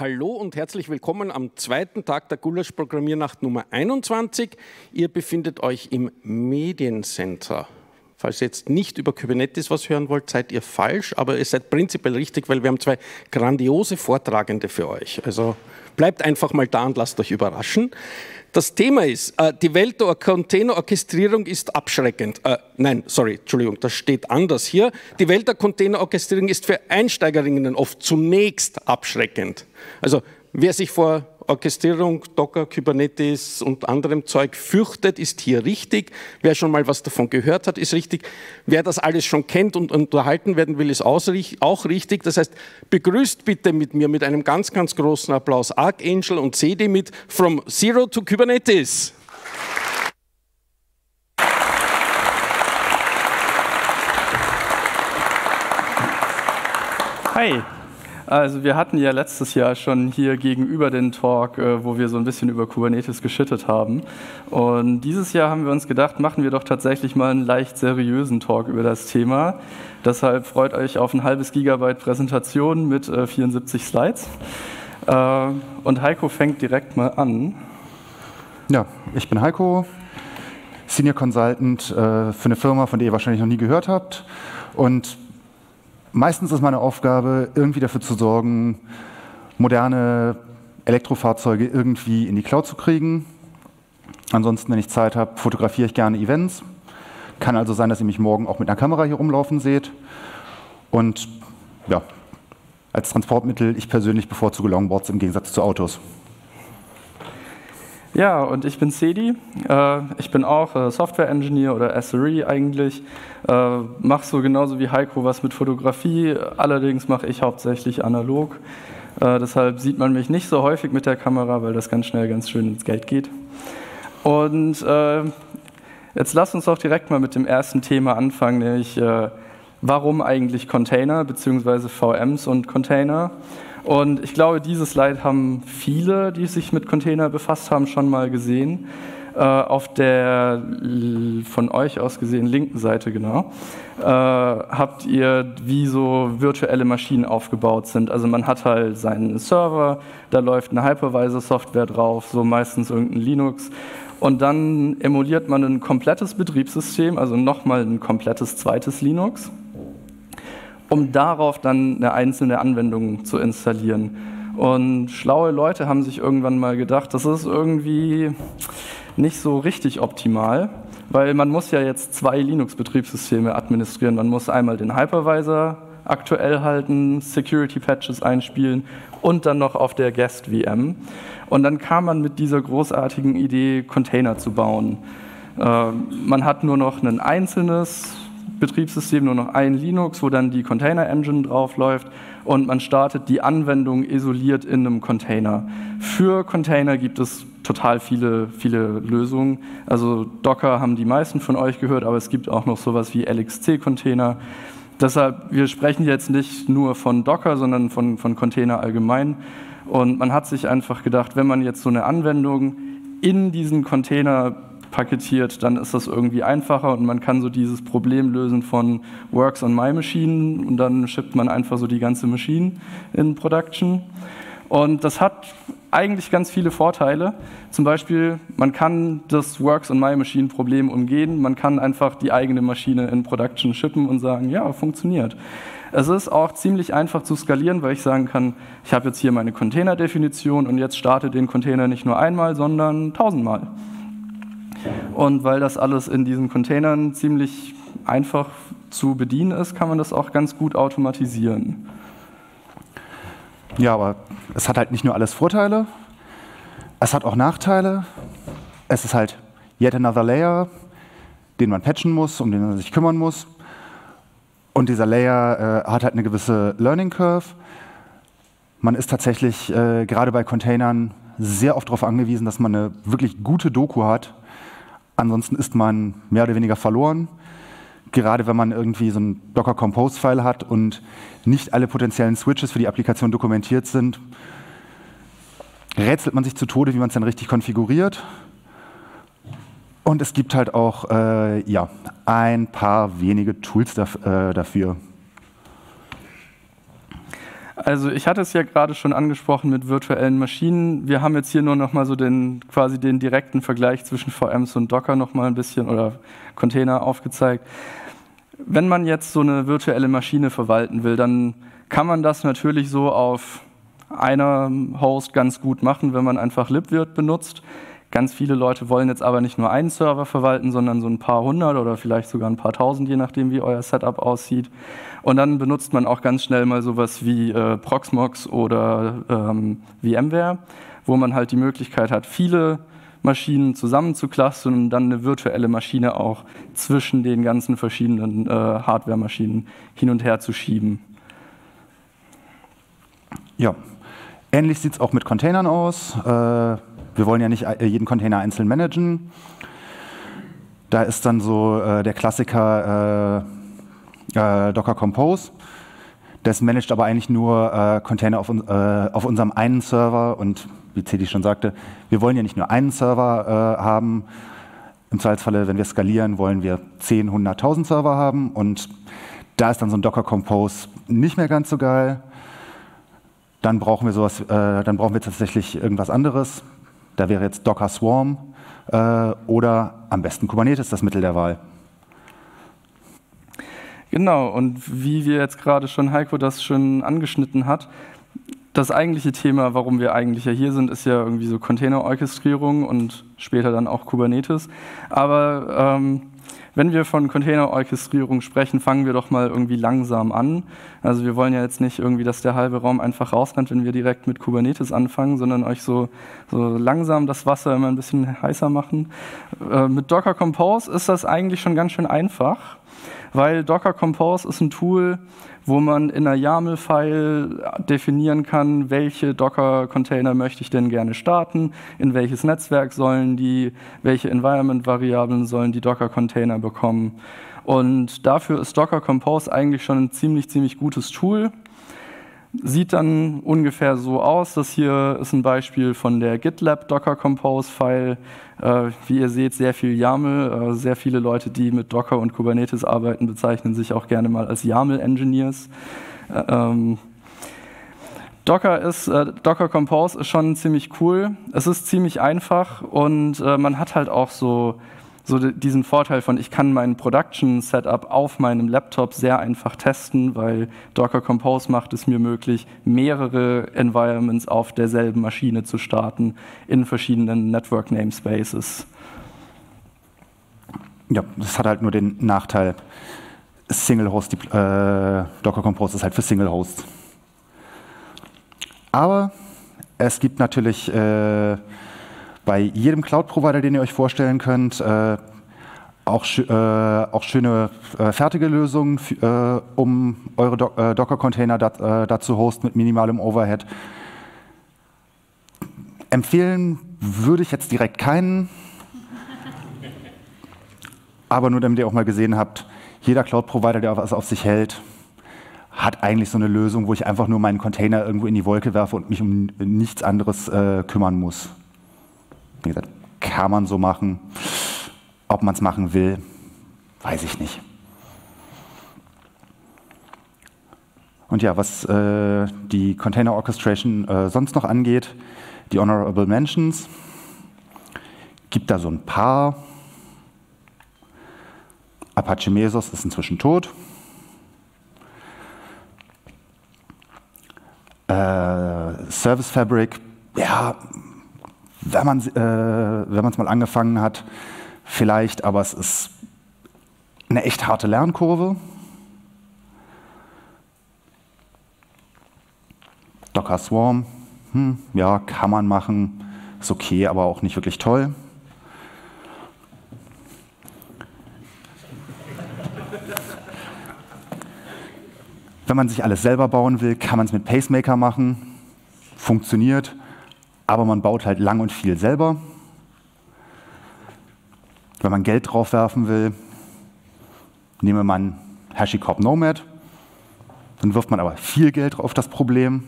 Hallo und herzlich willkommen am zweiten Tag der Gulasch-Programmiernacht Nummer 21. Ihr befindet euch im Mediencenter. Falls ihr jetzt nicht über Kubernetes was hören wollt, seid ihr falsch, aber ihr seid prinzipiell richtig, weil wir haben zwei grandiose Vortragende für euch. Also bleibt einfach mal da und lasst euch überraschen. Das Thema ist, äh, die Welt der Containerorchestrierung ist abschreckend. Äh, nein, sorry, Entschuldigung, das steht anders hier. Die Welt der Containerorchestrierung ist für Einsteigerinnen oft zunächst abschreckend. Also wer sich vor Orchestrierung, Docker, Kubernetes und anderem Zeug fürchtet, ist hier richtig. Wer schon mal was davon gehört hat, ist richtig. Wer das alles schon kennt und unterhalten werden will, ist auch richtig. Das heißt, begrüßt bitte mit mir mit einem ganz, ganz großen Applaus Archangel und CD mit From Zero to Kubernetes. Hi, also wir hatten ja letztes Jahr schon hier gegenüber den Talk, äh, wo wir so ein bisschen über Kubernetes geschittet haben. Und dieses Jahr haben wir uns gedacht, machen wir doch tatsächlich mal einen leicht seriösen Talk über das Thema. Deshalb freut euch auf ein halbes Gigabyte Präsentation mit 74 äh, Slides. Äh, und Heiko fängt direkt mal an. Ja, ich bin Heiko, Senior Consultant für eine Firma, von der ihr wahrscheinlich noch nie gehört habt. Und Meistens ist meine Aufgabe, irgendwie dafür zu sorgen, moderne Elektrofahrzeuge irgendwie in die Cloud zu kriegen. Ansonsten, wenn ich Zeit habe, fotografiere ich gerne Events. Kann also sein, dass ihr mich morgen auch mit einer Kamera hier rumlaufen seht. Und ja, als Transportmittel, ich persönlich bevorzuge Longboards im Gegensatz zu Autos. Ja, und ich bin Sedi. Äh, ich bin auch äh, Software Engineer oder SRE eigentlich. Äh, mache so genauso wie Heiko was mit Fotografie. Allerdings mache ich hauptsächlich analog. Deshalb sieht man mich nicht so häufig mit der Kamera, weil das ganz schnell ganz schön ins Geld geht. Und jetzt lasst uns doch direkt mal mit dem ersten Thema anfangen, nämlich warum eigentlich Container bzw. VMs und Container. Und ich glaube, dieses Slide haben viele, die sich mit Container befasst haben, schon mal gesehen. Äh, auf der von euch aus gesehen linken Seite genau, äh, habt ihr, wie so virtuelle Maschinen aufgebaut sind. Also man hat halt seinen Server, da läuft eine Hypervisor-Software drauf, so meistens irgendein Linux. Und dann emuliert man ein komplettes Betriebssystem, also nochmal ein komplettes zweites Linux um darauf dann eine einzelne Anwendung zu installieren. Und schlaue Leute haben sich irgendwann mal gedacht, das ist irgendwie nicht so richtig optimal, weil man muss ja jetzt zwei Linux-Betriebssysteme administrieren. Man muss einmal den Hypervisor aktuell halten, Security-Patches einspielen und dann noch auf der Guest-VM. Und dann kam man mit dieser großartigen Idee, Container zu bauen. Äh, man hat nur noch ein einzelnes Betriebssystem nur noch ein Linux, wo dann die Container Engine drauf läuft und man startet die Anwendung isoliert in einem Container. Für Container gibt es total viele, viele Lösungen. Also Docker haben die meisten von euch gehört, aber es gibt auch noch sowas wie LXC-Container. Deshalb, wir sprechen jetzt nicht nur von Docker, sondern von, von Container allgemein. Und man hat sich einfach gedacht, wenn man jetzt so eine Anwendung in diesen Container paketiert, dann ist das irgendwie einfacher und man kann so dieses Problem lösen von Works on my machine und dann schippt man einfach so die ganze Maschine in Production. Und das hat eigentlich ganz viele Vorteile. Zum Beispiel, man kann das Works on My Machine Problem umgehen. Man kann einfach die eigene Maschine in Production shippen und sagen, ja, funktioniert. Es ist auch ziemlich einfach zu skalieren, weil ich sagen kann, ich habe jetzt hier meine Container-Definition und jetzt starte den Container nicht nur einmal, sondern tausendmal. Und weil das alles in diesen Containern ziemlich einfach zu bedienen ist, kann man das auch ganz gut automatisieren. Ja, aber es hat halt nicht nur alles Vorteile, es hat auch Nachteile. Es ist halt yet another layer, den man patchen muss, um den man sich kümmern muss. Und dieser Layer äh, hat halt eine gewisse Learning Curve. Man ist tatsächlich äh, gerade bei Containern sehr oft darauf angewiesen, dass man eine wirklich gute Doku hat, Ansonsten ist man mehr oder weniger verloren. Gerade wenn man irgendwie so ein Docker Compose File hat und nicht alle potenziellen Switches für die Applikation dokumentiert sind, rätselt man sich zu Tode, wie man es dann richtig konfiguriert. Und es gibt halt auch äh, ja, ein paar wenige Tools äh, dafür. Also ich hatte es ja gerade schon angesprochen mit virtuellen Maschinen. Wir haben jetzt hier nur noch mal so den quasi den direkten Vergleich zwischen VMs und Docker noch mal ein bisschen oder Container aufgezeigt. Wenn man jetzt so eine virtuelle Maschine verwalten will, dann kann man das natürlich so auf einer Host ganz gut machen, wenn man einfach libvirt benutzt. Ganz viele Leute wollen jetzt aber nicht nur einen Server verwalten, sondern so ein paar hundert oder vielleicht sogar ein paar tausend, je nachdem, wie euer Setup aussieht. Und dann benutzt man auch ganz schnell mal sowas wie äh, Proxmox oder ähm, VMware, wo man halt die Möglichkeit hat, viele Maschinen zusammenzuklustern und dann eine virtuelle Maschine auch zwischen den ganzen verschiedenen äh, Hardware-Maschinen hin und her zu schieben. Ja, ähnlich sieht es auch mit Containern aus. Äh wir wollen ja nicht äh, jeden Container einzeln managen. Da ist dann so äh, der Klassiker äh, äh, Docker Compose. Das managt aber eigentlich nur äh, Container auf, äh, auf, unserem einen Server und wie Cedi schon sagte, wir wollen ja nicht nur einen Server haben. Im Zweifelsfalle, wenn wir skalieren, wollen wir 10, 100.000 Server haben und da ist dann so ein Docker Compose nicht mehr ganz so geil. Dann brauchen wir sowas, dann brauchen wir tatsächlich irgendwas anderes. Da wäre jetzt Docker Swarm äh, oder am besten Kubernetes das Mittel der Wahl. Genau, und wie wir jetzt gerade schon Heiko das schon angeschnitten hat, das eigentliche Thema, warum wir eigentlich ja hier sind, ist ja irgendwie so Container-Orchestrierung und später dann auch Kubernetes. Aber ähm, wenn wir von Container-Orchestrierung sprechen, fangen wir doch mal irgendwie langsam an. Also wir wollen ja jetzt nicht irgendwie, dass der halbe Raum einfach rausrennt, wenn wir direkt mit Kubernetes anfangen, sondern euch so, so langsam das Wasser immer ein bisschen heißer machen. Äh, mit Docker Compose ist das eigentlich schon ganz schön einfach, weil Docker Compose ist ein Tool, wo man in einer YAML-File definieren kann, welche Docker-Container möchte ich denn gerne starten, in welches Netzwerk sollen die, welche Environment-Variablen sollen die Docker-Container bekommen. Und dafür ist Docker Compose eigentlich schon ein ziemlich, ziemlich gutes Tool. Sieht dann ungefähr so aus. Das hier ist ein Beispiel von der GitLab Docker Compose File. Äh, wie ihr seht, sehr viel YAML. Äh, sehr viele Leute, die mit Docker und Kubernetes arbeiten, bezeichnen sich auch gerne mal als YAML Engineers. Äh, ähm, Docker ist, äh, Docker Compose ist schon ziemlich cool. Es ist ziemlich einfach und äh, man hat halt auch so so diesen Vorteil von, ich kann mein Production-Setup auf meinem Laptop sehr einfach testen, weil Docker Compose macht es mir möglich, mehrere Environments auf derselben Maschine zu starten in verschiedenen Network Namespaces. Ja, das hat halt nur den Nachteil, Single Host, äh, Docker Compose ist halt für Single Host. Aber es gibt natürlich äh, bei jedem Cloud-Provider, den ihr euch vorstellen könnt, äh, auch, äh, auch, schöne äh, fertige Lösungen, äh, um eure Do äh, Docker-Container äh, zu hosten mit minimalem Overhead. Empfehlen würde ich jetzt direkt keinen, aber nur damit ihr auch mal gesehen habt, jeder Cloud-Provider, der was auf sich hält, hat eigentlich so eine Lösung, wo ich einfach nur meinen Container irgendwo in die Wolke werfe und mich um nichts anderes kümmern muss. Wie gesagt, kann man so machen. Ob man es machen will, weiß ich nicht. Und ja, was äh, die Container Orchestration äh, sonst noch angeht, die Honorable Mentions, gibt da so ein paar. Apache Mesos ist inzwischen tot. Äh, Service Fabric, ja, wenn man äh, es mal angefangen hat, vielleicht, aber es ist eine echt harte Lernkurve. Docker Swarm, hm, ja, kann man machen, ist okay, aber auch nicht wirklich toll. Wenn man sich alles selber bauen will, kann man es mit Pacemaker machen. Funktioniert, aber man baut halt lang und viel selber. Wenn man Geld drauf werfen will, nehme man HashiCorp Nomad, dann wirft man aber viel Geld auf das Problem.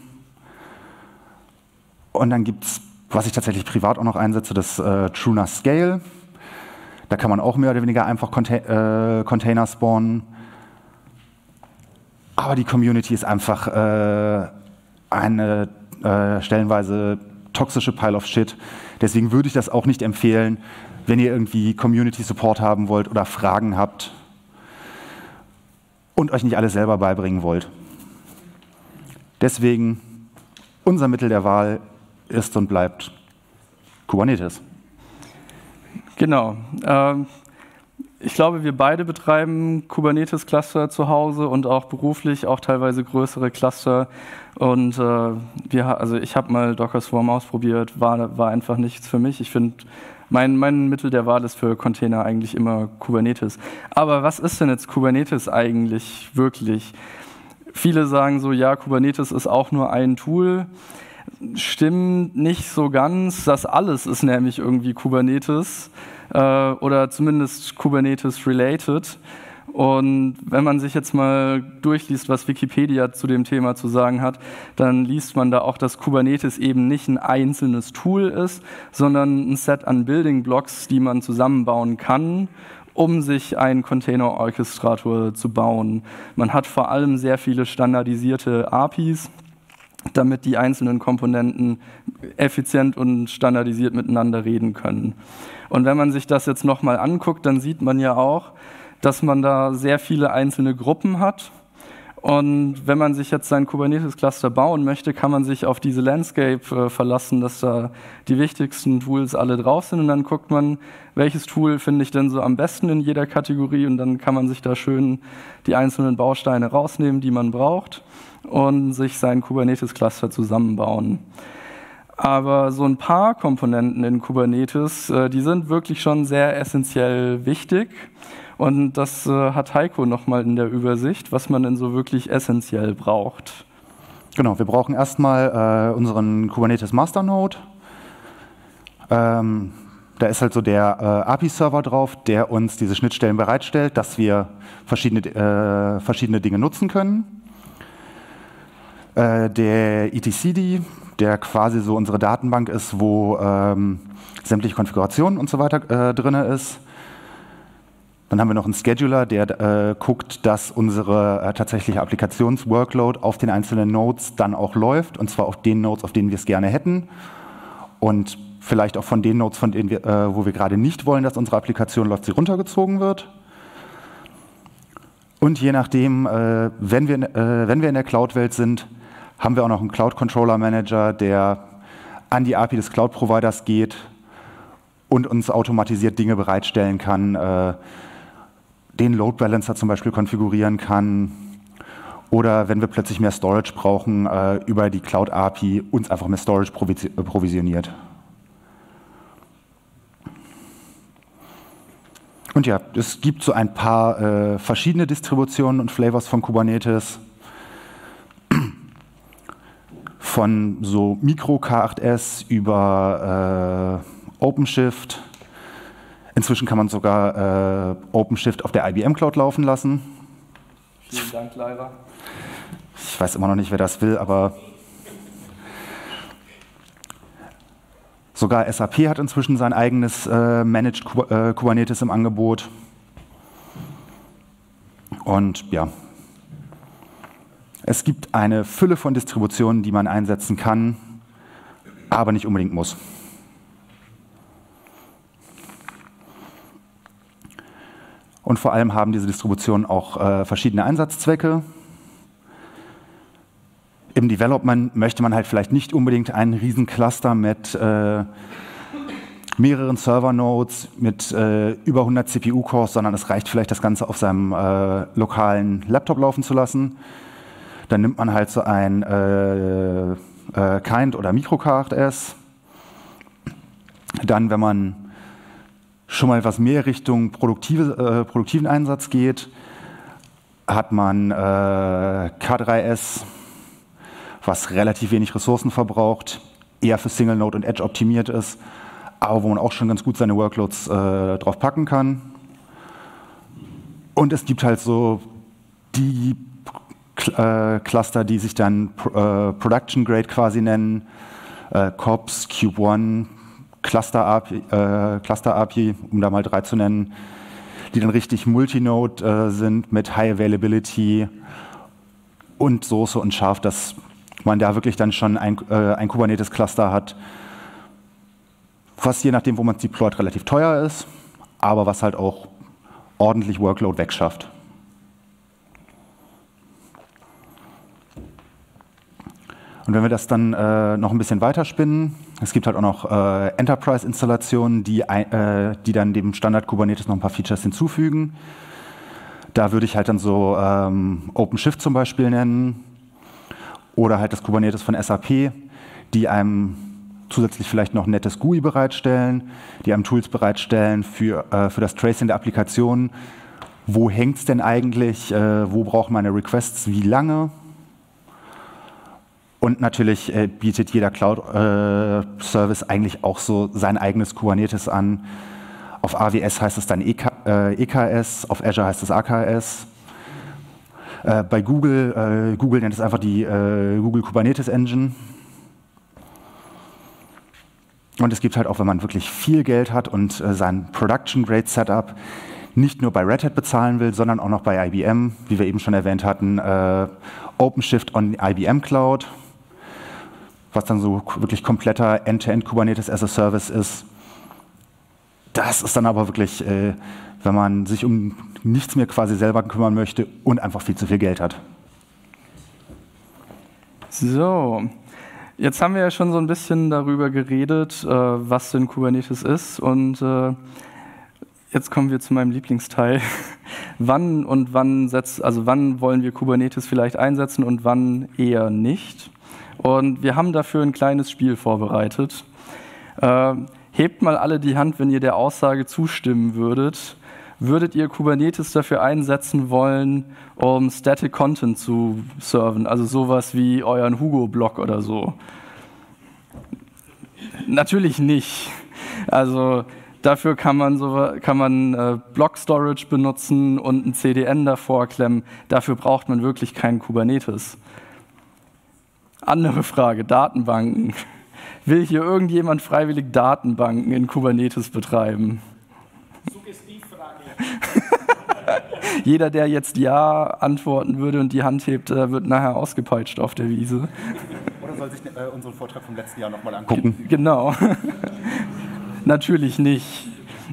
Und dann gibt es, was ich tatsächlich privat auch noch einsetze, das äh, Truna Scale. Da kann man auch mehr oder weniger einfach Contain äh, Container spawnen. Aber die Community ist einfach äh, eine äh, stellenweise toxische Pile of Shit. Deswegen würde ich das auch nicht empfehlen, wenn ihr irgendwie Community Support haben wollt oder Fragen habt und euch nicht alles selber beibringen wollt. Deswegen unser Mittel der Wahl ist und bleibt Kubernetes. Genau. Ähm, ich glaube, wir beide betreiben Kubernetes-Cluster zu Hause und auch beruflich, auch teilweise größere Cluster. Und äh, wir, also ich habe mal Docker Swarm ausprobiert, war, war einfach nichts für mich. Ich finde, mein, mein Mittel der Wahl ist für Container eigentlich immer Kubernetes. Aber was ist denn jetzt Kubernetes eigentlich wirklich? Viele sagen so, ja, Kubernetes ist auch nur ein Tool. Stimmt nicht so ganz. Das alles ist nämlich irgendwie Kubernetes äh, oder zumindest Kubernetes related. Und wenn man sich jetzt mal durchliest, was Wikipedia zu dem Thema zu sagen hat, dann liest man da auch, dass Kubernetes eben nicht ein einzelnes Tool ist, sondern ein Set an Building Blocks, die man zusammenbauen kann, um sich einen Container-Orchestrator zu bauen. Man hat vor allem sehr viele standardisierte APIs, damit die einzelnen Komponenten effizient und standardisiert miteinander reden können. Und wenn man sich das jetzt nochmal anguckt, dann sieht man ja auch, dass man da sehr viele einzelne Gruppen hat. Und wenn man sich jetzt sein Kubernetes-Cluster bauen möchte, kann man sich auf diese Landscape äh, verlassen, dass da die wichtigsten Tools alle drauf sind. Und dann guckt man, welches Tool finde ich denn so am besten in jeder Kategorie. Und dann kann man sich da schön die einzelnen Bausteine rausnehmen, die man braucht, und sich sein Kubernetes-Cluster zusammenbauen. Aber so ein paar Komponenten in Kubernetes, äh, die sind wirklich schon sehr essentiell wichtig. Und das äh, hat Heiko nochmal in der Übersicht, was man denn so wirklich essentiell braucht. Genau, wir brauchen erstmal äh, unseren Kubernetes Masternode. Ähm, da ist halt so der äh, API-Server drauf, der uns diese Schnittstellen bereitstellt, dass wir verschiedene, äh, verschiedene Dinge nutzen können. Äh, der etcd, der quasi so unsere Datenbank ist, wo ähm, sämtliche Konfigurationen und so weiter äh, drin ist. Dann haben wir noch einen Scheduler, der äh, guckt, dass unsere äh, tatsächliche Applikationsworkload auf den einzelnen Nodes dann auch läuft, und zwar auf den Nodes, auf denen wir es gerne hätten. Und vielleicht auch von den Nodes, von denen wir, äh, wo wir gerade nicht wollen, dass unsere Applikation läuft, sie runtergezogen wird. Und je nachdem, äh, wenn, wir, äh, wenn wir in der Cloud-Welt sind, haben wir auch noch einen Cloud Controller Manager, der an die API des Cloud-Providers geht und uns automatisiert Dinge bereitstellen kann äh, den Load Balancer zum Beispiel konfigurieren kann oder wenn wir plötzlich mehr Storage brauchen, äh, über die Cloud API uns einfach mehr Storage äh, provisioniert. Und ja, es gibt so ein paar äh, verschiedene Distributionen und Flavors von Kubernetes. Von so Micro K8S über äh, OpenShift Inzwischen kann man sogar äh, OpenShift auf der IBM Cloud laufen lassen. Vielen Dank, Lyra. Ich weiß immer noch nicht, wer das will, aber sogar SAP hat inzwischen sein eigenes äh, Managed äh, Kubernetes im Angebot. Und ja, es gibt eine Fülle von Distributionen, die man einsetzen kann, aber nicht unbedingt muss. Und vor allem haben diese Distributionen auch äh, verschiedene Einsatzzwecke. Im Development möchte man halt vielleicht nicht unbedingt einen riesen Cluster mit äh, mehreren Server-Nodes, mit äh, über 100 CPU-Cores, sondern es reicht vielleicht, das Ganze auf seinem äh, lokalen Laptop laufen zu lassen. Dann nimmt man halt so ein äh, äh, Kind- oder Microcard S. Dann, wenn man schon mal etwas mehr Richtung produktive, äh, produktiven Einsatz geht, hat man äh, K3S, was relativ wenig Ressourcen verbraucht, eher für Single Node und Edge optimiert ist, aber wo man auch schon ganz gut seine Workloads äh, drauf packen kann. Und es gibt halt so die äh, Cluster, die sich dann äh, Production Grade quasi nennen, äh, COPS, Cube One, Cluster API, äh, Cluster um da mal drei zu nennen, die dann richtig Multinode äh, sind mit High Availability und Soße und scharf, dass man da wirklich dann schon ein, äh, ein Kubernetes-Cluster hat, was je nachdem, wo man es deployt, relativ teuer ist, aber was halt auch ordentlich Workload wegschafft. Und wenn wir das dann äh, noch ein bisschen weiterspinnen, es gibt halt auch noch äh, Enterprise-Installationen, die, äh, die dann dem Standard Kubernetes noch ein paar Features hinzufügen. Da würde ich halt dann so ähm, OpenShift zum Beispiel nennen oder halt das Kubernetes von SAP, die einem zusätzlich vielleicht noch ein nettes GUI bereitstellen, die einem Tools bereitstellen für, äh, für das Tracing der Applikation. Wo hängt es denn eigentlich? Äh, wo brauchen meine Requests? Wie lange? Und natürlich äh, bietet jeder Cloud-Service äh, eigentlich auch so sein eigenes Kubernetes an. Auf AWS heißt es dann EK, äh, EKS, auf Azure heißt es AKS. Äh, bei Google, äh, Google nennt es einfach die äh, Google Kubernetes Engine. Und es gibt halt auch, wenn man wirklich viel Geld hat und sein Production-Grade-Setup nicht nur bei Red Hat bezahlen will, sondern auch noch bei IBM, wie wir eben schon erwähnt hatten, OpenShift on IBM Cloud was dann so wirklich kompletter End-to-End -End Kubernetes as a Service ist. Das ist dann aber wirklich, äh, wenn man sich um nichts mehr quasi selber kümmern möchte und einfach viel zu viel Geld hat. So, jetzt haben wir ja schon so ein bisschen darüber geredet, äh, was denn Kubernetes ist und äh, jetzt kommen wir zu meinem Lieblingsteil. wann und wann setzt, also wann wollen wir Kubernetes vielleicht einsetzen und wann eher nicht? Und wir haben dafür ein kleines Spiel vorbereitet. Äh, hebt mal alle die Hand, wenn ihr der Aussage zustimmen würdet. Würdet ihr Kubernetes dafür einsetzen wollen, um Static Content zu serven? Also sowas wie euren Hugo-Blog oder so? Natürlich nicht. Also dafür kann man, so, kann man äh, Block Storage benutzen und ein CDN davor klemmen. Dafür braucht man wirklich keinen Kubernetes. Andere Frage, Datenbanken. Will hier irgendjemand freiwillig Datenbanken in Kubernetes betreiben? Suggestivfrage. Jeder, der jetzt Ja antworten würde und die Hand hebt, äh, wird nachher ausgepeitscht auf der Wiese. Oder soll sich äh, unseren Vortrag vom letzten Jahr nochmal angucken? Genau. natürlich nicht.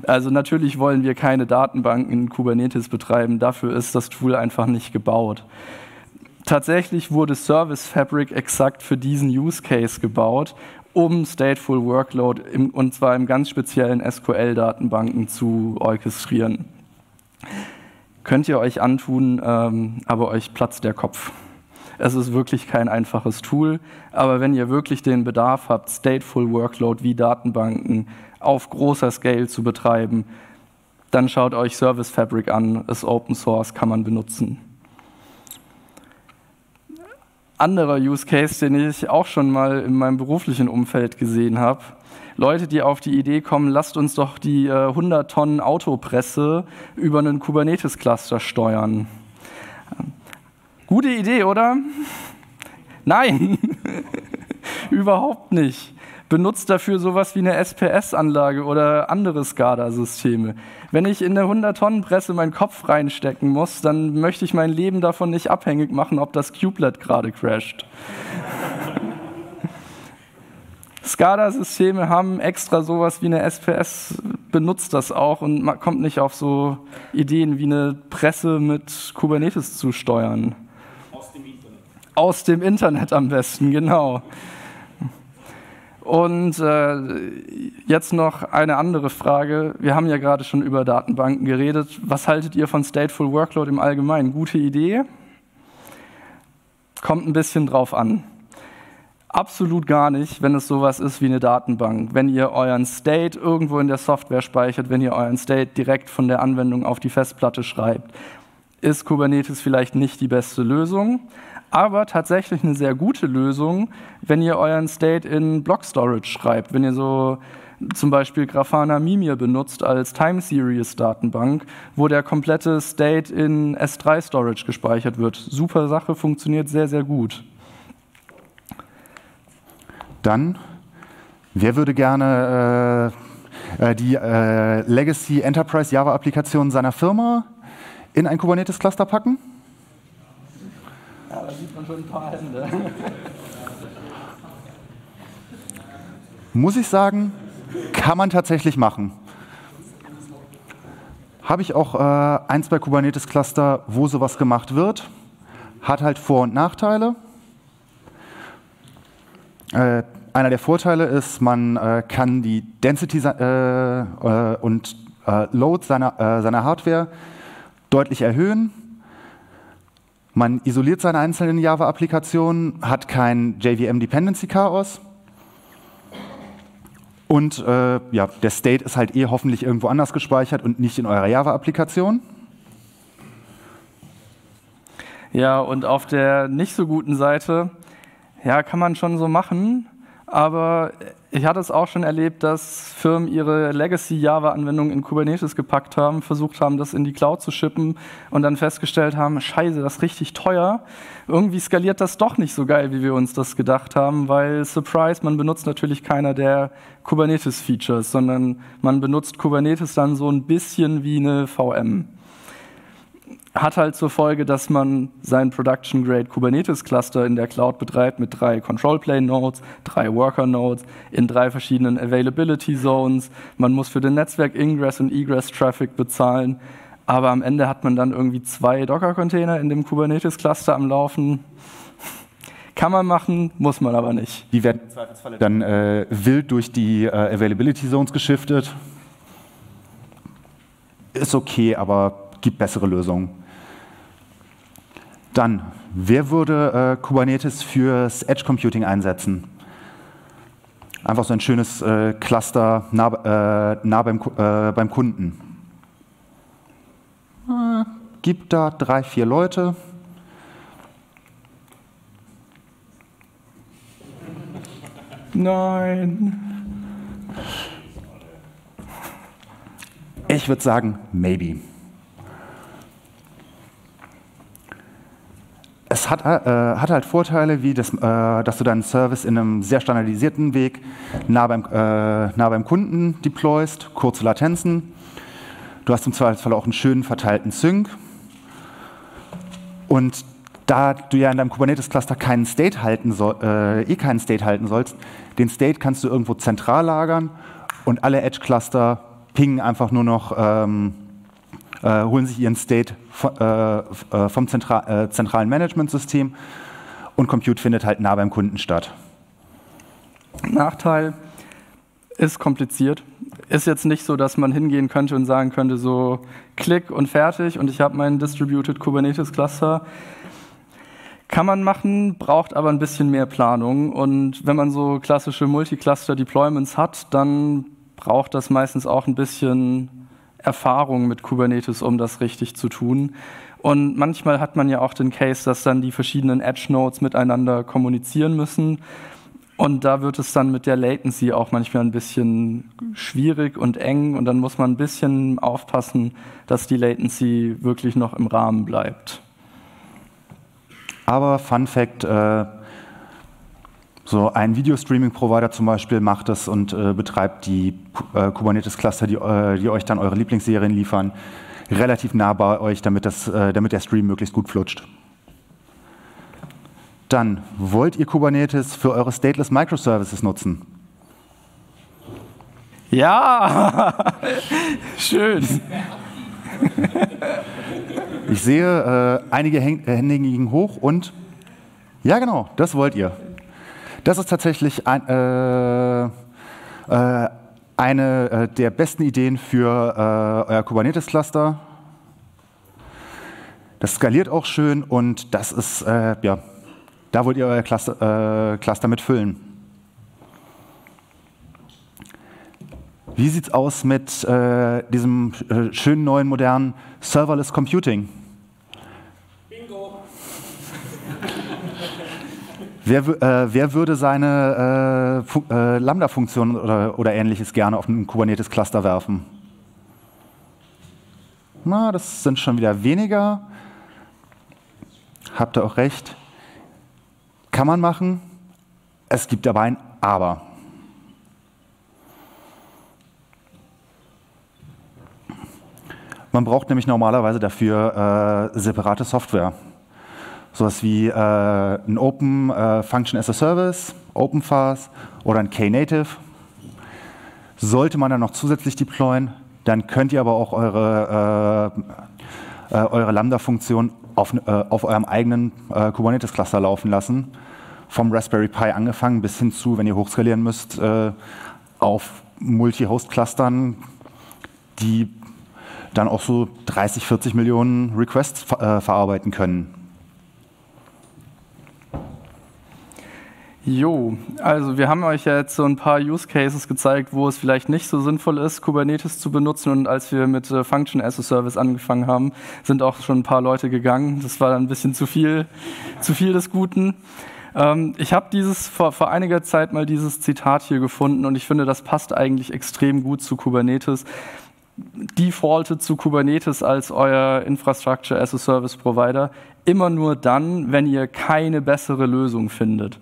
Also natürlich wollen wir keine Datenbanken in Kubernetes betreiben. Dafür ist das Tool einfach nicht gebaut tatsächlich wurde Service Fabric exakt für diesen Use Case gebaut, um Stateful Workload im, und zwar im ganz speziellen SQL-Datenbanken zu orchestrieren. Könnt ihr euch antun, ähm, aber euch platzt der Kopf. Es ist wirklich kein einfaches Tool, aber wenn ihr wirklich den Bedarf habt, Stateful Workload wie Datenbanken auf großer Scale zu betreiben, dann schaut euch Service Fabric an, ist Open Source, kann man benutzen anderer Use Case, den ich auch schon mal in meinem beruflichen Umfeld gesehen habe. Leute, die auf die Idee kommen, lasst uns doch die äh, 100 Tonnen Autopresse über einen Kubernetes-Cluster steuern. Gute Idee, oder? Nein, überhaupt nicht benutzt dafür sowas wie eine SPS-Anlage oder andere SCADA-Systeme. Wenn ich in eine 100-Tonnen-Presse meinen Kopf reinstecken muss, dann möchte ich mein Leben davon nicht abhängig machen, ob das Kubelet gerade crasht. SCADA-Systeme haben extra sowas wie eine SPS, benutzt das auch und man kommt nicht auf so Ideen wie eine Presse mit Kubernetes zu steuern. Aus dem Internet. Aus dem Internet am besten, genau. Und äh, jetzt noch eine andere Frage. Wir haben ja gerade schon über Datenbanken geredet. Was haltet ihr von Stateful Workload im Allgemeinen? Gute Idee? Kommt ein bisschen drauf an. Absolut gar nicht, wenn es sowas ist wie eine Datenbank. Wenn ihr euren State irgendwo in der Software speichert, wenn ihr euren State direkt von der Anwendung auf die Festplatte schreibt, ist Kubernetes vielleicht nicht die beste Lösung aber tatsächlich eine sehr gute Lösung, wenn ihr euren State in Block Storage schreibt, wenn ihr so zum Beispiel Grafana Mimir benutzt als Time Series Datenbank, wo der komplette State in S3 Storage gespeichert wird. Super Sache, funktioniert sehr, sehr gut. Dann, wer würde gerne äh, äh die äh, Legacy Enterprise Java Applikation seiner Firma in ein Kubernetes Cluster packen? da sieht man schon ein paar Hände. Muss ich sagen, kann man tatsächlich machen. Habe ich auch äh, ein, zwei Kubernetes-Cluster, wo sowas gemacht wird. Hat halt Vor- und Nachteile. Äh, einer der Vorteile ist, man äh, kann die Density äh, äh, und äh, Load seiner, seiner Hardware deutlich erhöhen man isoliert seine einzelnen Java-Applikationen, hat kein JVM-Dependency-Chaos. Und äh, ja, der State ist halt eh hoffentlich irgendwo anders gespeichert und nicht in eurer Java-Applikation. Ja, und auf der nicht so guten Seite, ja, kann man schon so machen, aber ich hatte es auch schon erlebt, dass Firmen ihre Legacy-Java-Anwendungen in Kubernetes gepackt haben, versucht haben, das in die Cloud zu shippen und dann festgestellt haben, scheiße, das ist richtig teuer. Irgendwie skaliert das doch nicht so geil, wie wir uns das gedacht haben, weil, surprise, man benutzt natürlich keiner der Kubernetes-Features, sondern man benutzt Kubernetes dann so ein bisschen wie eine VM hat halt zur Folge, dass man sein Production-Grade Kubernetes-Cluster in der Cloud betreibt mit drei Control-Plane-Nodes, drei Worker-Nodes in drei verschiedenen Availability-Zones. Man muss für den Netzwerk-Ingress und Egress-Traffic bezahlen. Aber am Ende hat man dann irgendwie zwei Docker-Container in dem Kubernetes-Cluster am Laufen. Kann man machen, muss man aber nicht. Die werden dann äh, wild durch die äh, Availability Zones geschiftet. Ist okay, aber gibt bessere Lösungen. Dann, wer würde äh, Kubernetes fürs Edge Computing einsetzen? Einfach so ein schönes äh, Cluster nah, äh, nah beim, äh, beim, Kunden. Gibt da drei, vier Leute. Nein. Ich würde sagen, maybe. Es hat, äh, hat, halt Vorteile, wie das, äh, dass du deinen Service in einem sehr standardisierten Weg nah beim, äh, nah beim Kunden deployst, kurze Latenzen. Du hast im Zweifelsfall auch einen schönen verteilten Sync. Und da du ja in deinem Kubernetes-Cluster keinen State halten soll, äh, eh keinen State halten sollst, den State kannst du irgendwo zentral lagern und alle Edge-Cluster pingen einfach nur noch ähm, äh, holen sich ihren State äh, äh, vom Zentral, zentralen Managementsystem und Compute findet halt nah beim Kunden statt. Nachteil ist kompliziert. Ist jetzt nicht so, dass man hingehen könnte und sagen könnte, so klick und fertig und ich habe meinen Distributed Kubernetes Cluster. Kann man machen, braucht aber ein bisschen mehr Planung. Und wenn man so klassische Multicluster-Deployments hat, dann braucht das meistens auch ein bisschen Erfahrung mit Kubernetes, um das richtig zu tun. Und manchmal hat man ja auch den Case, dass dann die verschiedenen Edge-Nodes miteinander kommunizieren müssen. Und da wird es dann mit der Latency auch manchmal ein bisschen schwierig und eng. Und dann muss man ein bisschen aufpassen, dass die Latency wirklich noch im Rahmen bleibt. Aber Fun Fact, äh so ein Video-Streaming-Provider zum Beispiel macht das und äh, betreibt die äh, Kubernetes-Cluster, die, äh, die, euch dann eure Lieblingsserien liefern, relativ nah bei euch, damit, das, äh, damit der Stream möglichst gut flutscht. Dann, wollt ihr Kubernetes für eure Stateless Microservices nutzen? Ja, schön. Ich sehe, äh, einige Hände hoch und ja genau, das wollt ihr. Das ist tatsächlich ein, äh, äh, eine äh, der besten Ideen für äh, euer Kubernetes-Cluster. Das skaliert auch schön und das ist, äh, ja, da wollt ihr euer Cluster, äh, Cluster mit füllen. Wie sieht es aus mit diesem schönen neuen modernen Serverless Computing? Wer, äh, wer würde seine äh, äh, Lambda-Funktion oder, oder, ähnliches gerne auf einen Kubernetes-Cluster werfen? Na, das sind schon wieder weniger. Habt ihr auch recht. Kann man machen. Es gibt aber ein Aber. Man braucht nämlich normalerweise dafür äh, separate Software sowas wie äh, ein Open äh, Function as a Service, OpenFAS oder ein Knative. Sollte man dann noch zusätzlich deployen, dann könnt ihr aber auch eure, äh, äh, eure Lambda-Funktion auf, äh, auf eurem eigenen äh, Kubernetes-Cluster laufen lassen. Vom Raspberry Pi angefangen bis hin zu, wenn ihr hochskalieren müsst, auf Multi-Host-Clustern, die dann auch so 30, 40 Millionen Requests ver verarbeiten können. Jo, also wir haben euch ja jetzt so ein paar Use Cases gezeigt, wo es vielleicht nicht so sinnvoll ist, Kubernetes zu benutzen. Und als wir mit äh, Function as a Service angefangen haben, sind auch schon ein paar Leute gegangen. Das war dann ein bisschen zu viel, zu viel des Guten. Ähm, ich habe dieses vor, vor einiger Zeit mal dieses Zitat hier gefunden und ich finde, das passt eigentlich extrem gut zu Kubernetes defaultet zu Kubernetes als euer Infrastructure as a Service Provider immer nur dann, wenn ihr keine bessere Lösung findet.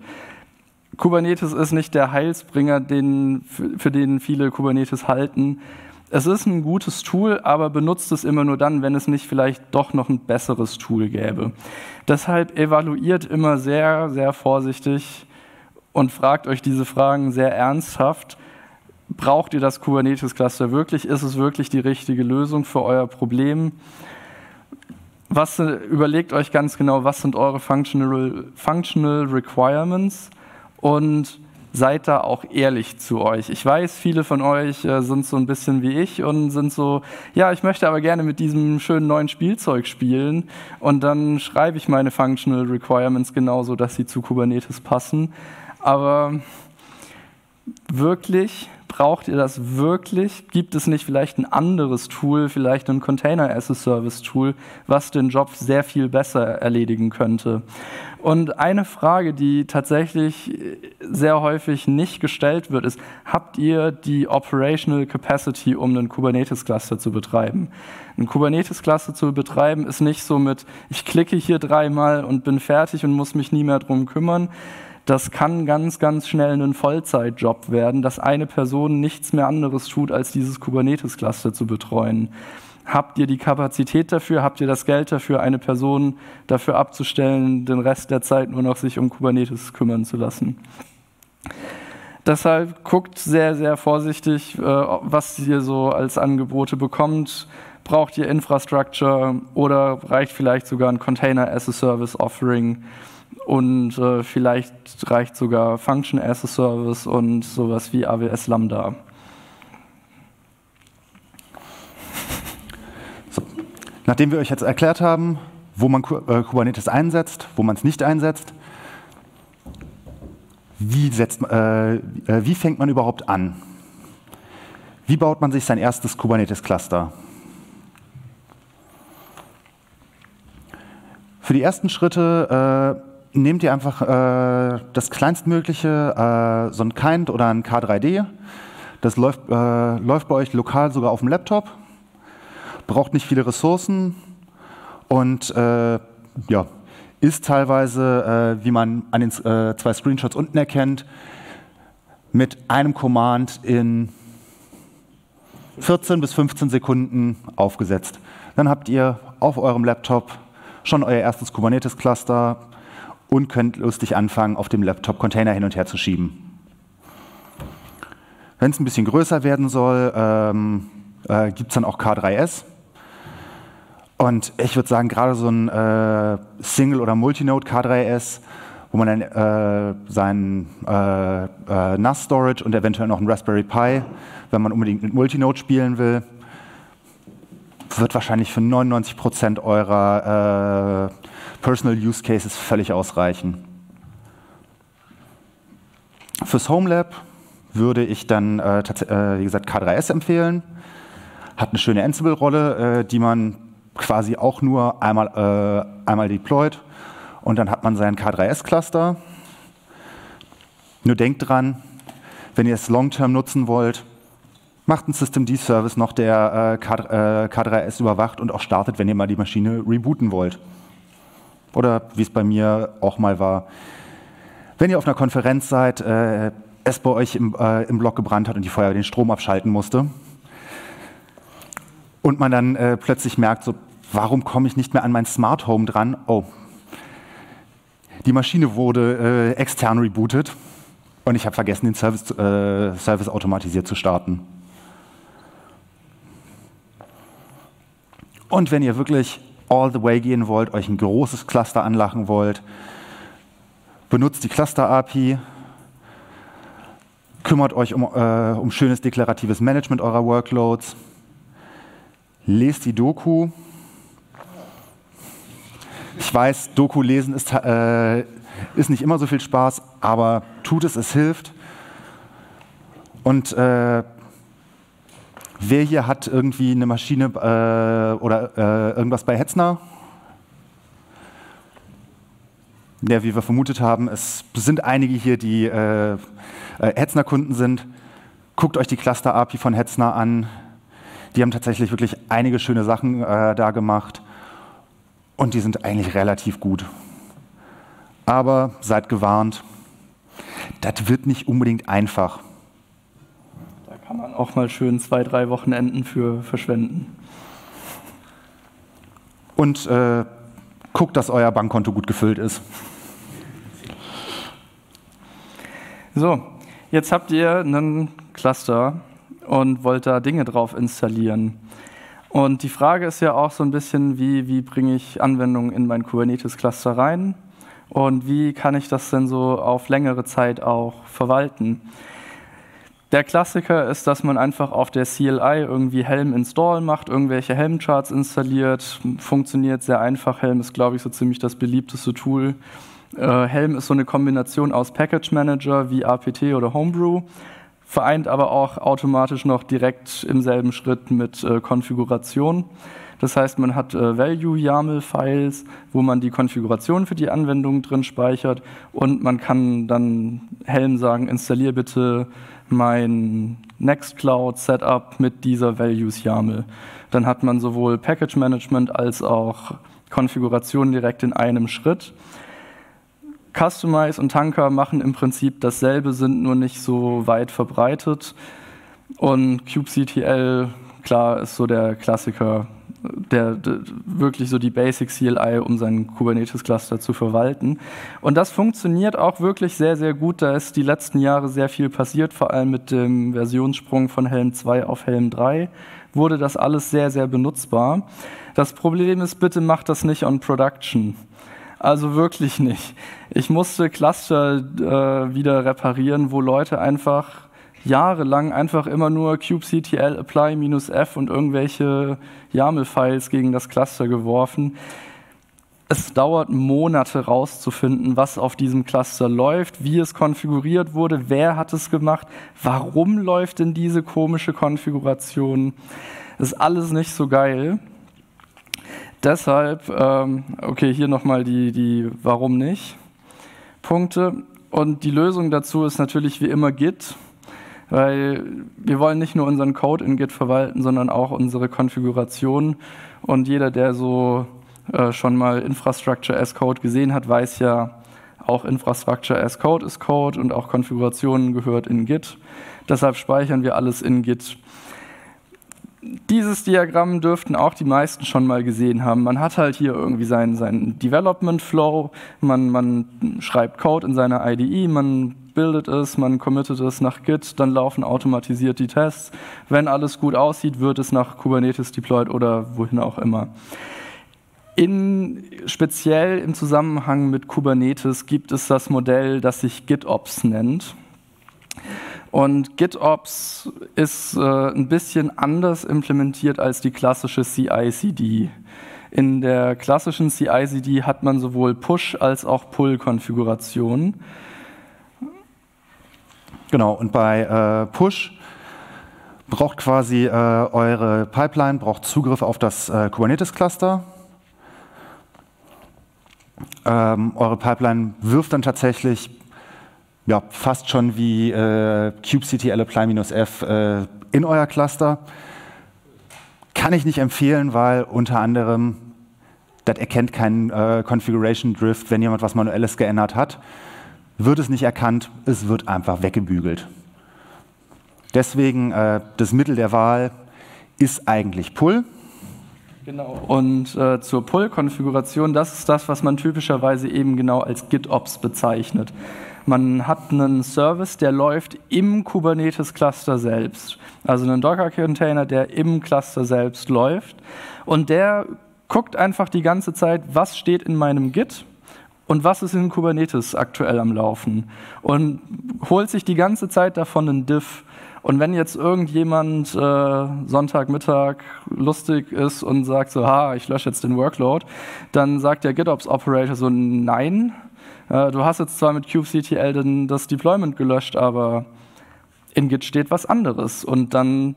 Kubernetes ist nicht der Heilsbringer, den, für den viele Kubernetes halten. Es ist ein gutes Tool, aber benutzt es immer nur dann, wenn es nicht vielleicht doch noch ein besseres Tool gäbe. Deshalb evaluiert immer sehr, sehr vorsichtig und fragt euch diese Fragen sehr ernsthaft. Braucht ihr das Kubernetes-Cluster wirklich? Ist es wirklich die richtige Lösung für euer Problem? Was, überlegt euch ganz genau, was sind eure Functional, Functional Requirements? Und seid da auch ehrlich zu euch. Ich weiß, viele von euch äh, sind so ein bisschen wie ich und sind so, ja, ich möchte aber gerne mit diesem schönen neuen Spielzeug spielen und dann schreibe ich meine Functional Requirements genauso, dass sie zu Kubernetes passen. Aber wirklich braucht ihr das wirklich? Gibt es nicht vielleicht ein anderes Tool, vielleicht ein Container as a Service Tool, was den Job sehr viel besser erledigen könnte? Und eine Frage, die tatsächlich sehr häufig nicht gestellt wird, ist, habt ihr die Operational Capacity, um einen Kubernetes-Cluster zu betreiben? Ein Kubernetes-Cluster zu betreiben ist nicht so mit, ich klicke hier dreimal und bin fertig und muss mich nie mehr drum kümmern. Das kann ganz, ganz schnell ein Vollzeitjob werden, dass eine Person nichts mehr anderes tut, als dieses Kubernetes-Cluster zu betreuen. Habt ihr die Kapazität dafür? Habt ihr das Geld dafür, eine Person dafür abzustellen, den Rest der Zeit nur noch sich um Kubernetes kümmern zu lassen? Deshalb guckt sehr, sehr vorsichtig, äh, was ihr so als Angebote bekommt. Braucht ihr Infrastructure oder reicht vielleicht sogar ein Container as a Service Offering? Und äh, vielleicht reicht sogar Function as a Service und sowas wie AWS Lambda. Nachdem wir euch jetzt erklärt haben, wo man äh, Kubernetes einsetzt, wo man es nicht einsetzt, wie, setzt, äh, äh, wie fängt man überhaupt an? Wie baut man sich sein erstes Kubernetes-Cluster? Für die ersten Schritte äh, nehmt ihr einfach äh, das kleinstmögliche, äh, so ein Kind oder ein K3D. Das läuft, äh, läuft bei euch lokal sogar auf dem Laptop braucht nicht viele Ressourcen und äh, ja, ist teilweise, äh, wie man an den äh, zwei Screenshots unten erkennt, mit einem Command in 14 bis 15 Sekunden aufgesetzt. Dann habt ihr auf eurem Laptop schon euer erstes Kubernetes-Cluster und könnt lustig anfangen, auf dem Laptop Container hin und her zu schieben. Wenn es ein bisschen größer werden soll, ähm, äh, gibt es dann auch K3S. Und ich würde sagen, gerade so ein äh, Single- oder Multinode K3S, wo man dann äh, seinen äh, äh NAS-Storage und eventuell noch einen Raspberry Pi, wenn man unbedingt mit Multinode spielen will, wird wahrscheinlich für 99 Prozent eurer äh, Personal Use Cases völlig ausreichen. Fürs Homelab würde ich dann, äh, wie gesagt, K3S empfehlen. Hat eine schöne Ansible-Rolle, die man quasi auch nur einmal, äh, einmal deployed und dann hat man sein K3S-Cluster. Nur denkt dran, wenn ihr es long-term nutzen wollt, macht ein Systemd-Service noch, der äh, K, äh, K3S überwacht und auch startet, wenn ihr mal die Maschine rebooten wollt. Oder wie es bei mir auch mal war, wenn ihr auf einer Konferenz seid, äh, es bei euch im, äh, im Block gebrannt hat und die Feuerwehr den Strom abschalten musste, und man dann äh, plötzlich merkt, so, warum komme ich nicht mehr an mein Smart Home dran? Oh, die Maschine wurde äh, extern rebootet. Und ich habe vergessen, den Service, äh, Service automatisiert zu starten. Und wenn ihr wirklich all the way gehen wollt, euch ein großes Cluster anlachen wollt, benutzt die Cluster-API, kümmert euch um, äh, um schönes deklaratives Management eurer Workloads, lest die Doku. Ich weiß, Doku lesen ist, äh, ist nicht immer so viel Spaß, aber tut es, es hilft. Und äh, wer hier hat irgendwie eine Maschine äh, oder äh, irgendwas bei Hetzner? Ja, wie wir vermutet haben, es sind einige hier, die äh, äh, Hetzner-Kunden sind, guckt euch die Cluster-API von Hetzner an. Die haben tatsächlich wirklich einige schöne Sachen äh, da gemacht und die sind eigentlich relativ gut. Aber seid gewarnt, das wird nicht unbedingt einfach. Kann man auch mal schön zwei, drei Wochenenden für verschwenden. Und äh, guckt, dass euer Bankkonto gut gefüllt ist. So, Jetzt habt ihr einen Cluster und wollt da Dinge drauf installieren. Und die Frage ist ja auch so ein bisschen, wie, wie bringe ich Anwendungen in mein Kubernetes-Cluster rein und wie kann ich das denn so auf längere Zeit auch verwalten. Der Klassiker ist, dass man einfach auf der CLI irgendwie Helm install macht, irgendwelche Helm-Charts installiert. Funktioniert sehr einfach. Helm ist, glaube ich, so ziemlich das beliebteste Tool äh, Helm ist so eine Kombination aus Package Manager wie APT oder Homebrew, vereint aber auch automatisch noch direkt im selben Schritt mit äh, Konfiguration. Das heißt, man hat äh, Value-YAML-Files, wo man die Konfiguration für die Anwendung drin speichert und man kann dann Helm sagen, installier bitte mein Nextcloud-Setup mit dieser Values-YAML. Dann hat man sowohl Package Management als auch Konfiguration direkt in einem Schritt. Customize und Tanker machen im Prinzip dasselbe, sind nur nicht so weit verbreitet. Und kubectl, klar, ist so der Klassiker, der, der, wirklich so die Basic CLI, um seinen Kubernetes-Cluster zu verwalten. Und das funktioniert auch wirklich sehr, sehr gut. Da ist die letzten Jahre sehr viel passiert, vor allem mit dem Versionssprung von Helm 2 auf Helm 3 wurde das alles sehr, sehr benutzbar. Das Problem ist, bitte macht das nicht on Production. Also wirklich nicht. Ich musste Cluster äh, wieder reparieren, wo Leute einfach jahrelang einfach immer nur kubectl apply -f und irgendwelche YAML-Files gegen das Cluster geworfen. Es dauert Monate rauszufinden, was auf diesem Cluster läuft, wie es konfiguriert wurde, wer hat es gemacht, warum läuft denn diese komische Konfiguration. Das ist alles nicht so geil. Deshalb, ähm, okay, hier nochmal die, die Warum nicht Punkte. Und die Lösung dazu ist natürlich wie immer Git, weil wir wollen nicht nur unseren Code in Git verwalten, sondern auch unsere Konfiguration. Und jeder, der so äh, schon mal Infrastructure as Code gesehen hat, weiß ja, auch Infrastructure as Code ist Code und auch Konfigurationen gehört in Git. Deshalb speichern wir alles in Git. Dieses Diagramm dürften auch die meisten schon mal gesehen haben. Man hat halt hier irgendwie seinen, seinen Development Flow, man, man schreibt Code in seiner IDE, man bildet es, man committet es nach Git, dann laufen automatisiert die Tests. Wenn alles gut aussieht, wird es nach Kubernetes deployed oder wohin auch immer. In, speziell im Zusammenhang mit Kubernetes gibt es das Modell, das sich GitOps nennt. Und GitOps ist äh, ein bisschen anders implementiert als die klassische CI/CD. In der klassischen CI/CD hat man sowohl Push- als auch Pull-Konfigurationen. Genau, und bei äh, Push braucht quasi äh, eure Pipeline braucht Zugriff auf das äh, Kubernetes-Cluster. Ähm, eure Pipeline wirft dann tatsächlich ja, fast schon wie äh, kubectl apply-f äh, in euer Cluster. Kann ich nicht empfehlen, weil unter anderem das erkennt keinen äh, Configuration Drift, wenn jemand was Manuelles geändert hat. Wird es nicht erkannt, es wird einfach weggebügelt. Deswegen äh, das Mittel der Wahl ist eigentlich Pull. Genau. Und äh, zur Pull-Konfiguration, das ist das, was man typischerweise eben genau als GitOps bezeichnet. Man hat einen Service, der läuft im Kubernetes-Cluster selbst. Also einen Docker-Container, der im Cluster selbst läuft. Und der guckt einfach die ganze Zeit, was steht in meinem Git und was ist in Kubernetes aktuell am Laufen. Und holt sich die ganze Zeit davon einen Diff. Und wenn jetzt irgendjemand äh, Sonntagmittag lustig ist und sagt so, ha, ich lösche jetzt den Workload, dann sagt der GitOps-Operator so, nein, äh, du hast jetzt zwar mit kubectl das Deployment gelöscht, aber in Git steht was anderes. Und dann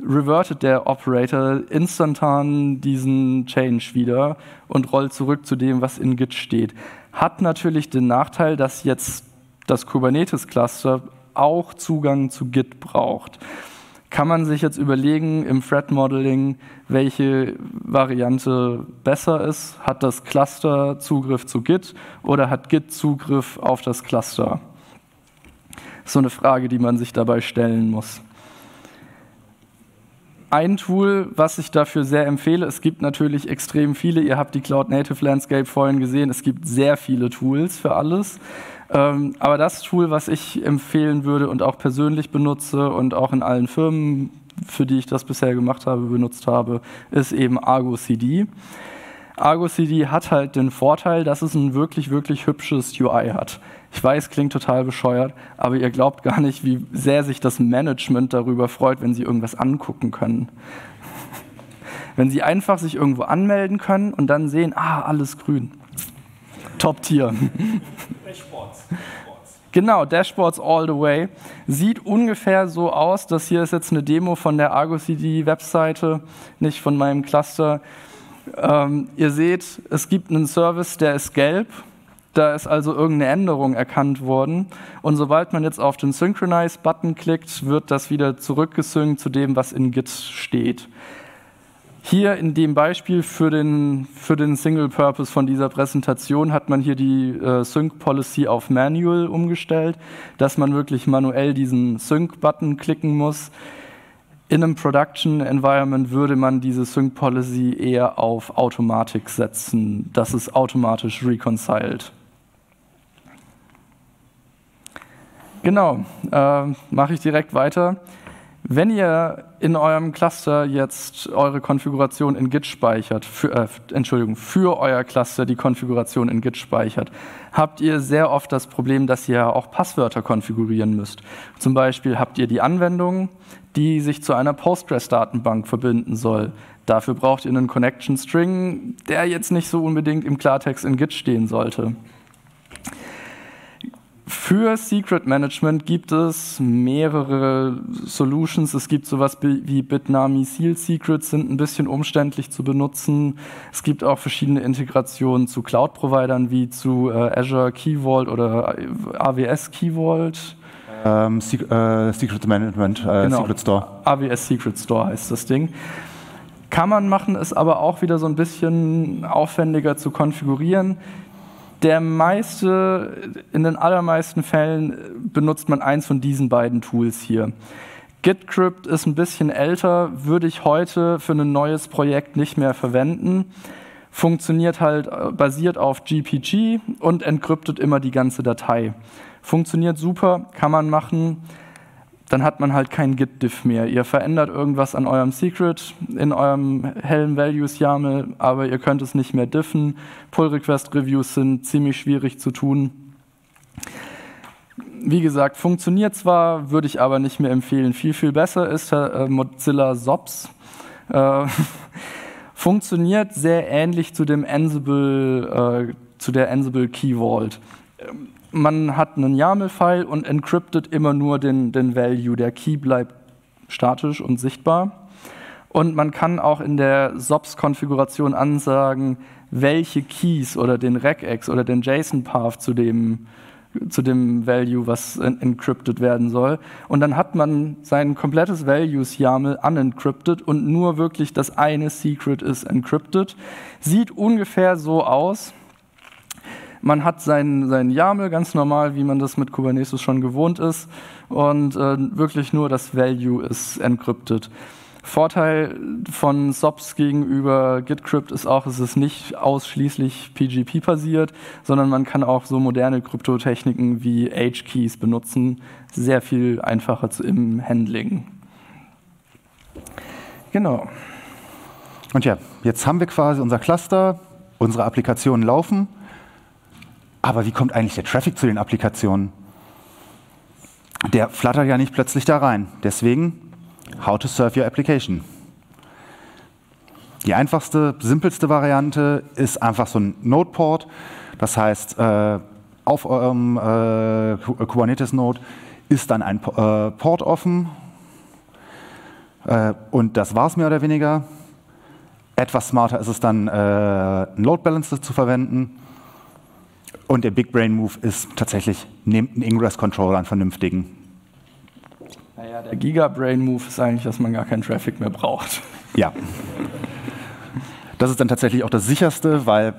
revertet der Operator instantan diesen Change wieder und rollt zurück zu dem, was in Git steht. Hat natürlich den Nachteil, dass jetzt das Kubernetes-Cluster auch Zugang zu Git braucht. Kann man sich jetzt überlegen im Thread Modeling, welche Variante besser ist? Hat das Cluster Zugriff zu Git oder hat Git Zugriff auf das Cluster? So eine Frage, die man sich dabei stellen muss. Ein Tool, was ich dafür sehr empfehle, es gibt natürlich extrem viele, ihr habt die Cloud Native Landscape vorhin gesehen, es gibt sehr viele Tools für alles. Ähm, aber das Tool, was ich empfehlen würde und auch persönlich benutze und auch in allen Firmen, für die ich das bisher gemacht habe, benutzt habe, ist eben Argo CD. Argo CD hat halt den Vorteil, dass es ein wirklich, wirklich hübsches UI hat. Ich weiß, klingt total bescheuert, aber ihr glaubt gar nicht, wie sehr sich das Management darüber freut, wenn sie irgendwas angucken können. wenn sie einfach sich irgendwo anmelden können und dann sehen, ah, alles grün. Top-Tier. Dashboards. Genau, Dashboards all the way. Sieht ungefähr so aus. Das hier ist jetzt eine Demo von der Argo CD Webseite, nicht von meinem Cluster. Ähm, ihr seht, es gibt einen Service, der ist gelb. Da ist also irgendeine Änderung erkannt worden. Und sobald man jetzt auf den Synchronize-Button klickt, wird das wieder zurückgesynkt zu dem, was in Git steht. Hier in dem Beispiel für den, für den Single Purpose von dieser Präsentation hat man hier die äh, Sync Policy auf Manual umgestellt, dass man wirklich manuell diesen Sync-Button klicken muss. In einem Production Environment würde man diese Sync Policy eher auf Automatik setzen, dass es automatisch reconciled. Genau, äh, mache ich direkt weiter. Wenn ihr in eurem Cluster jetzt eure Konfiguration in Git speichert, für, äh, Entschuldigung, für euer Cluster die Konfiguration in Git speichert, habt ihr sehr oft das Problem, dass ihr auch Passwörter konfigurieren müsst. Zum Beispiel habt ihr die Anwendung, die sich zu einer Postgres-Datenbank verbinden soll. Dafür braucht ihr einen Connection String, der jetzt nicht so unbedingt im Klartext in Git stehen sollte. Für Secret Management gibt es mehrere Solutions. Es gibt sowas wie Bitnami Seal Secrets, sind ein bisschen umständlich zu benutzen. Es gibt auch verschiedene Integrationen zu Cloud-Providern wie zu äh, Azure Key Vault oder AWS Key Vault. Ähm, äh, Secret Management, äh, genau. Secret Store. AWS Secret Store heißt das Ding. Kann man machen, ist aber auch wieder so ein bisschen aufwendiger zu konfigurieren der meiste, in den allermeisten Fällen benutzt man eins von diesen beiden Tools hier. GitCrypt ist ein bisschen älter, würde ich heute für ein neues Projekt nicht mehr verwenden. Funktioniert halt, äh, basiert auf GPG und encryptet immer die ganze Datei. Funktioniert super, kann man machen dann hat man halt kein Git-Diff mehr. Ihr verändert irgendwas an eurem Secret in eurem Helm Values YAML, aber ihr könnt es nicht mehr diffen. Pull-Request-Reviews sind ziemlich schwierig zu tun. Wie gesagt, funktioniert zwar, würde ich aber nicht mehr empfehlen. Viel, viel besser ist äh, Mozilla SOPS. Äh, funktioniert sehr ähnlich zu dem Ansible, äh, zu der Ansible Key Vault man hat einen YAML-File und encryptet immer nur den, den Value. Der Key bleibt statisch und sichtbar. Und man kann auch in der SOPS-Konfiguration ansagen, welche Keys oder den Regex oder den JSON-Path zu dem, zu dem Value, was encrypted werden soll. Und dann hat man sein komplettes Values-YAML unencrypted und nur wirklich das eine Secret ist encrypted. Sieht ungefähr so aus. Man hat seinen, seinen YAML ganz normal, wie man das mit Kubernetes schon gewohnt ist. Und äh, wirklich nur das Value ist encrypted. Vorteil von SOPs gegenüber GitCrypt ist auch, es ist nicht ausschließlich PGP-basiert, sondern man kann auch so moderne Kryptotechniken wie H-Keys benutzen. Sehr viel einfacher im Handling. Genau. Und ja, jetzt haben wir quasi unser Cluster, unsere Applikationen laufen. Aber wie kommt eigentlich der Traffic zu den Applikationen? Der flattert ja nicht plötzlich da rein. Deswegen How to serve your application. Die einfachste, simpelste Variante ist einfach so ein Node-Port. Das heißt, äh, auf eurem äh, Kubernetes-Node ist dann ein äh, Port offen. Äh, und das war es mehr oder weniger. Etwas smarter ist es dann, äh, einen Load Balancer zu verwenden. Und der Big Brain Move ist tatsächlich, nehmt einen Ingress-Controller, einen vernünftigen. Naja, der Giga-Brain-Move ist eigentlich, dass man gar keinen Traffic mehr braucht. Ja. Das ist dann tatsächlich auch das sicherste, weil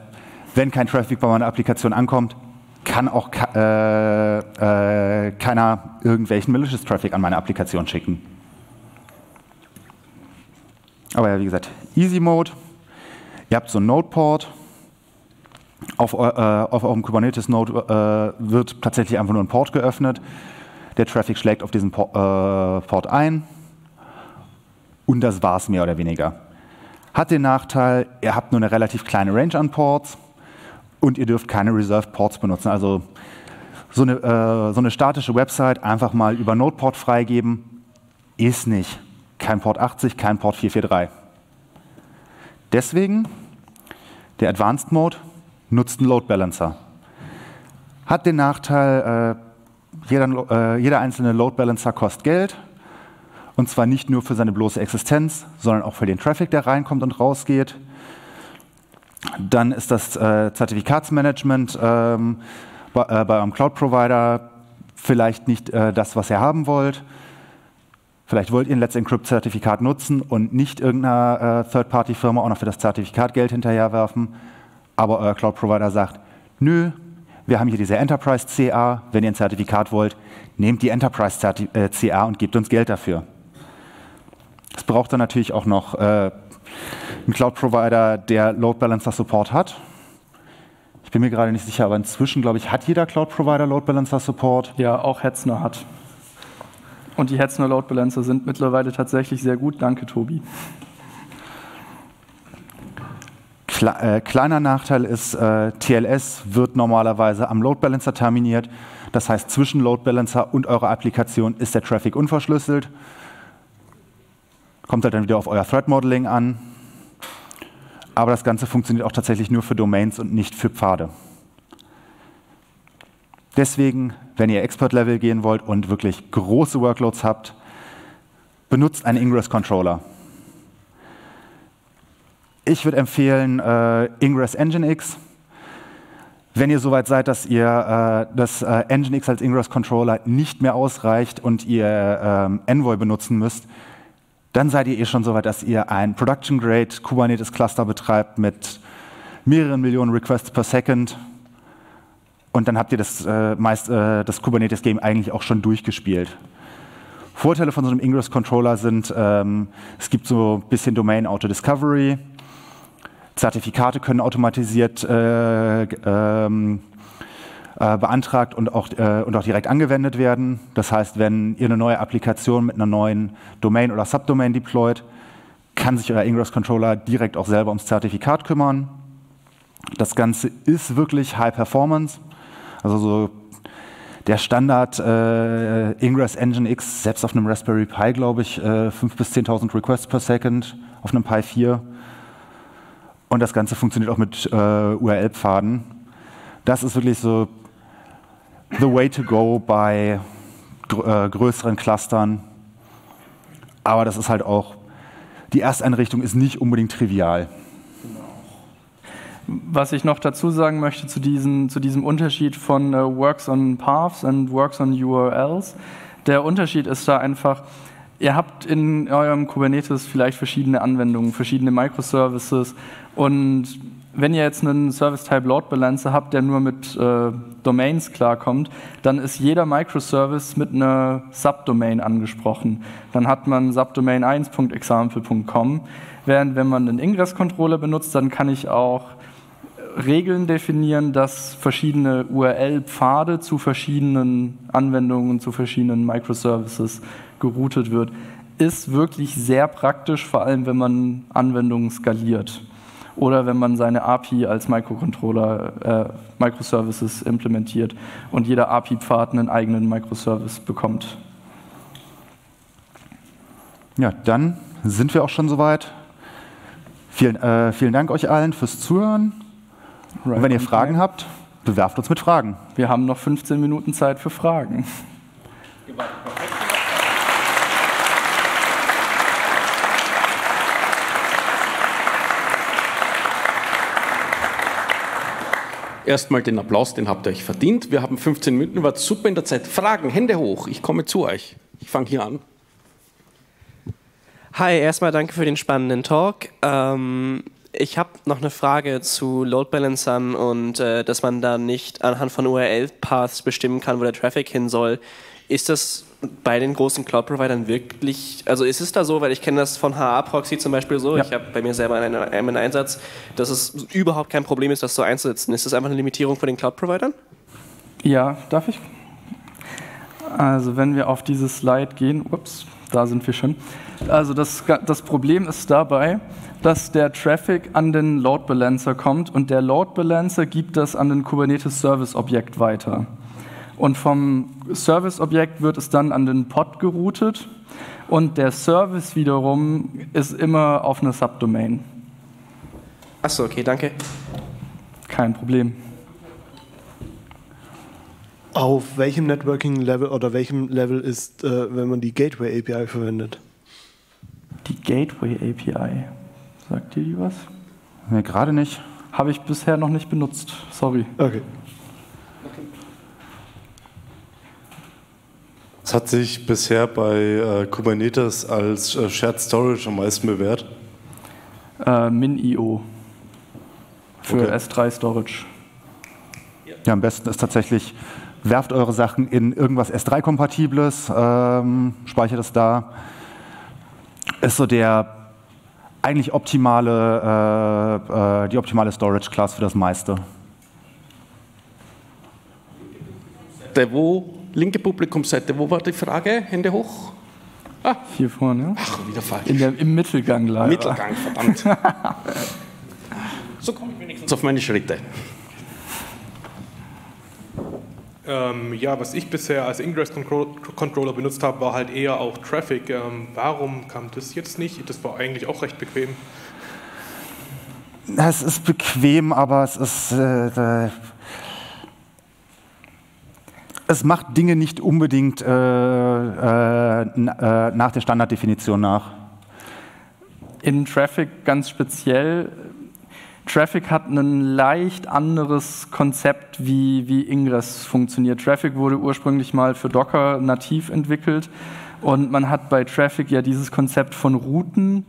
wenn kein Traffic bei meiner Applikation ankommt, kann auch äh, äh, keiner irgendwelchen malicious Traffic an meine Applikation schicken. Aber ja, wie gesagt, Easy Mode. Ihr habt so einen Node-Port. Auf, äh, auf eurem Kubernetes-Node äh, wird tatsächlich einfach nur ein Port geöffnet. Der Traffic schlägt auf diesen Port, äh, Port ein und das war es mehr oder weniger. Hat den Nachteil, ihr habt nur eine relativ kleine Range an Ports und ihr dürft keine Reserved Ports benutzen. Also so eine, äh, so eine statische Website einfach mal über Nodeport freigeben, ist nicht. Kein Port 80, kein Port 443. Deswegen, der Advanced Mode nutzt einen Load Balancer. Hat den Nachteil, äh, jeder, äh, jeder einzelne Load Balancer kostet Geld. Und zwar nicht nur für seine bloße Existenz, sondern auch für den Traffic, der reinkommt und rausgeht. Dann ist das äh, Zertifikatsmanagement ähm, bei, äh, bei, eurem Cloud-Provider vielleicht nicht äh, das, was ihr haben wollt. Vielleicht wollt ihr ein Let's Encrypt-Zertifikat nutzen und nicht irgendeiner äh, Third-Party-Firma auch noch für das Zertifikat Geld hinterherwerfen. Aber euer Cloud-Provider sagt, nö, wir haben hier diese Enterprise CA. Wenn ihr ein Zertifikat wollt, nehmt die Enterprise CA und gebt uns Geld dafür. Es braucht dann natürlich auch noch äh, einen Cloud-Provider, der Load Balancer Support hat. Ich bin mir gerade nicht sicher, aber inzwischen, glaube ich, hat jeder Cloud-Provider Load Balancer Support. Ja, auch Hetzner hat. Und die Hetzner Load Balancer sind mittlerweile tatsächlich sehr gut. Danke, Tobi. Kle äh, kleiner Nachteil ist, äh, TLS wird normalerweise am Load Balancer terminiert. Das heißt, zwischen Load Balancer und eurer Applikation ist der Traffic unverschlüsselt. Kommt halt dann wieder auf euer Threat Modeling an. Aber das Ganze funktioniert auch tatsächlich nur für Domains und nicht für Pfade. Deswegen, wenn ihr Expert-Level gehen wollt und wirklich große Workloads habt, benutzt einen Ingress-Controller. Ich würde empfehlen äh, Ingress Nginx. Wenn ihr soweit seid, dass ihr äh, das äh, Nginx als Ingress-Controller nicht mehr ausreicht und ihr ähm, Envoy benutzen müsst, dann seid ihr eh schon soweit, dass ihr ein Production-Grade Kubernetes-Cluster betreibt mit mehreren Millionen Requests per Second. Und dann habt ihr das, äh, meist, äh, das Kubernetes-Game eigentlich auch schon durchgespielt. Vorteile von so einem Ingress-Controller sind, ähm, es gibt so ein bisschen Domain-Auto-Discovery, Zertifikate können automatisiert äh, ähm, äh, beantragt und auch, äh, und auch direkt angewendet werden. Das heißt, wenn ihr eine neue Applikation mit einer neuen Domain oder Subdomain deployt, kann sich euer Ingress-Controller direkt auch selber ums Zertifikat kümmern. Das Ganze ist wirklich High Performance. Also so der Standard äh, Ingress Engine X, selbst auf einem Raspberry Pi, glaube ich, äh, 5.000 bis 10.000 Requests per Second, auf einem Pi 4 und das Ganze funktioniert auch mit äh, URL-Pfaden. Das ist wirklich so the way to go bei gr äh, größeren Clustern. Aber das ist halt auch, die Ersteinrichtung ist nicht unbedingt trivial. Was ich noch dazu sagen möchte zu, diesen, zu diesem Unterschied von äh, Works on Paths und Works on URLs, der Unterschied ist da einfach, Ihr habt in eurem Kubernetes vielleicht verschiedene Anwendungen, verschiedene Microservices und wenn ihr jetzt einen Service-Type Load Balancer habt, der nur mit äh, Domains klarkommt, dann ist jeder Microservice mit einer Subdomain angesprochen. Dann hat man subdomain 1.example.com. Während wenn man einen Ingress-Controller benutzt, dann kann ich auch Regeln definieren, dass verschiedene URL-Pfade zu verschiedenen Anwendungen, zu verschiedenen Microservices geroutet wird. Ist wirklich sehr praktisch, vor allem wenn man Anwendungen skaliert oder wenn man seine API als Microcontroller, äh, Microservices implementiert und jeder API-Pfad einen eigenen Microservice bekommt. Ja, dann sind wir auch schon soweit. Vielen, äh, vielen Dank euch allen fürs Zuhören. Right. Und wenn ihr Fragen habt, bewerft uns mit Fragen. Wir haben noch 15 Minuten Zeit für Fragen. Erstmal den Applaus, den habt ihr euch verdient. Wir haben 15 Minuten, war super in der Zeit. Fragen, Hände hoch, ich komme zu euch. Ich fange hier an. Hi, erstmal danke für den spannenden Talk. Ähm, ich habe noch eine Frage zu Load Balancern und äh, dass man da nicht anhand von URL-Paths bestimmen kann, wo der Traffic hin soll. Ist das bei den großen Cloud-Providern wirklich, also ist es da so, weil ich kenne das von HA-Proxy zum Beispiel so, ja. ich habe bei mir selber einen, einen Einsatz, dass es überhaupt kein Problem ist, das so einzusetzen. Ist das einfach eine Limitierung von den Cloud-Providern? Ja, darf ich? Also wenn wir auf dieses Slide gehen, ups, da sind wir schon. Also das, das Problem ist dabei, dass der Traffic an den Load Balancer kommt und der Load Balancer gibt das an den Kubernetes Service Objekt weiter. Und vom Service-Objekt wird es dann an den Pod geroutet und der Service wiederum ist immer auf einer Subdomain. Achso, okay, danke. Kein Problem. Auf welchem Networking-Level oder welchem Level ist, äh, wenn man die Gateway API verwendet? Die Gateway API. Sagt dir die was? Nee, gerade nicht. Habe ich bisher noch nicht benutzt. Sorry. Okay. Was hat sich bisher bei äh, Kubernetes als äh, Shared Storage am meisten bewährt? Äh, MinIO für okay. S3 Storage. Ja, am besten ist tatsächlich, werft eure Sachen in irgendwas S3-Kompatibles, ähm, speichert es da. Ist so der eigentlich optimale, äh, äh, die optimale Storage-Class für das meiste. Der wo linke Publikumsseite, wo war die Frage? Hände hoch. Ah. Hier vorne. Ach, wieder falsch. Der, Im Mittelgang leider. Mittelgang, verdammt. so komme ich wenigstens auf meine Schritte. Ähm, ja, was ich bisher als Ingress-Controller benutzt habe, war halt eher auch Traffic. Ähm, warum kam das jetzt nicht? Das war eigentlich auch recht bequem. Es ist bequem, aber es ist äh, es macht Dinge nicht unbedingt äh, äh, äh, nach der Standarddefinition nach. In Traffic ganz speziell. Traffic hat ein leicht anderes Konzept, wie, wie Ingress funktioniert. Traffic wurde ursprünglich mal für Docker nativ entwickelt und man hat bei Traffic ja dieses Konzept von Routen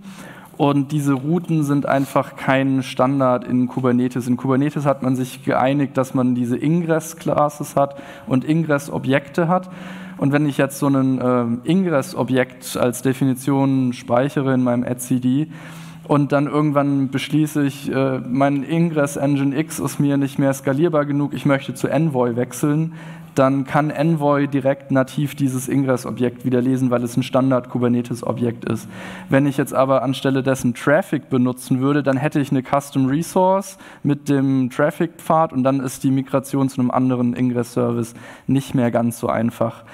und diese Routen sind einfach kein Standard in Kubernetes. In Kubernetes hat man sich geeinigt, dass man diese Ingress-Classes hat und Ingress-Objekte hat. Und wenn ich jetzt so ein äh, Ingress-Objekt als Definition speichere in meinem etcd und dann irgendwann beschließe ich, äh, mein Ingress Engine X ist mir nicht mehr skalierbar genug, ich möchte zu Envoy wechseln, dann kann Envoy direkt nativ dieses Ingress-Objekt wieder lesen, weil es ein Standard-Kubernetes-Objekt ist. Wenn ich jetzt aber anstelle dessen Traffic benutzen würde, dann hätte ich eine Custom Resource mit dem Traffic-Pfad und dann ist die Migration zu einem anderen Ingress-Service nicht mehr ganz so einfach.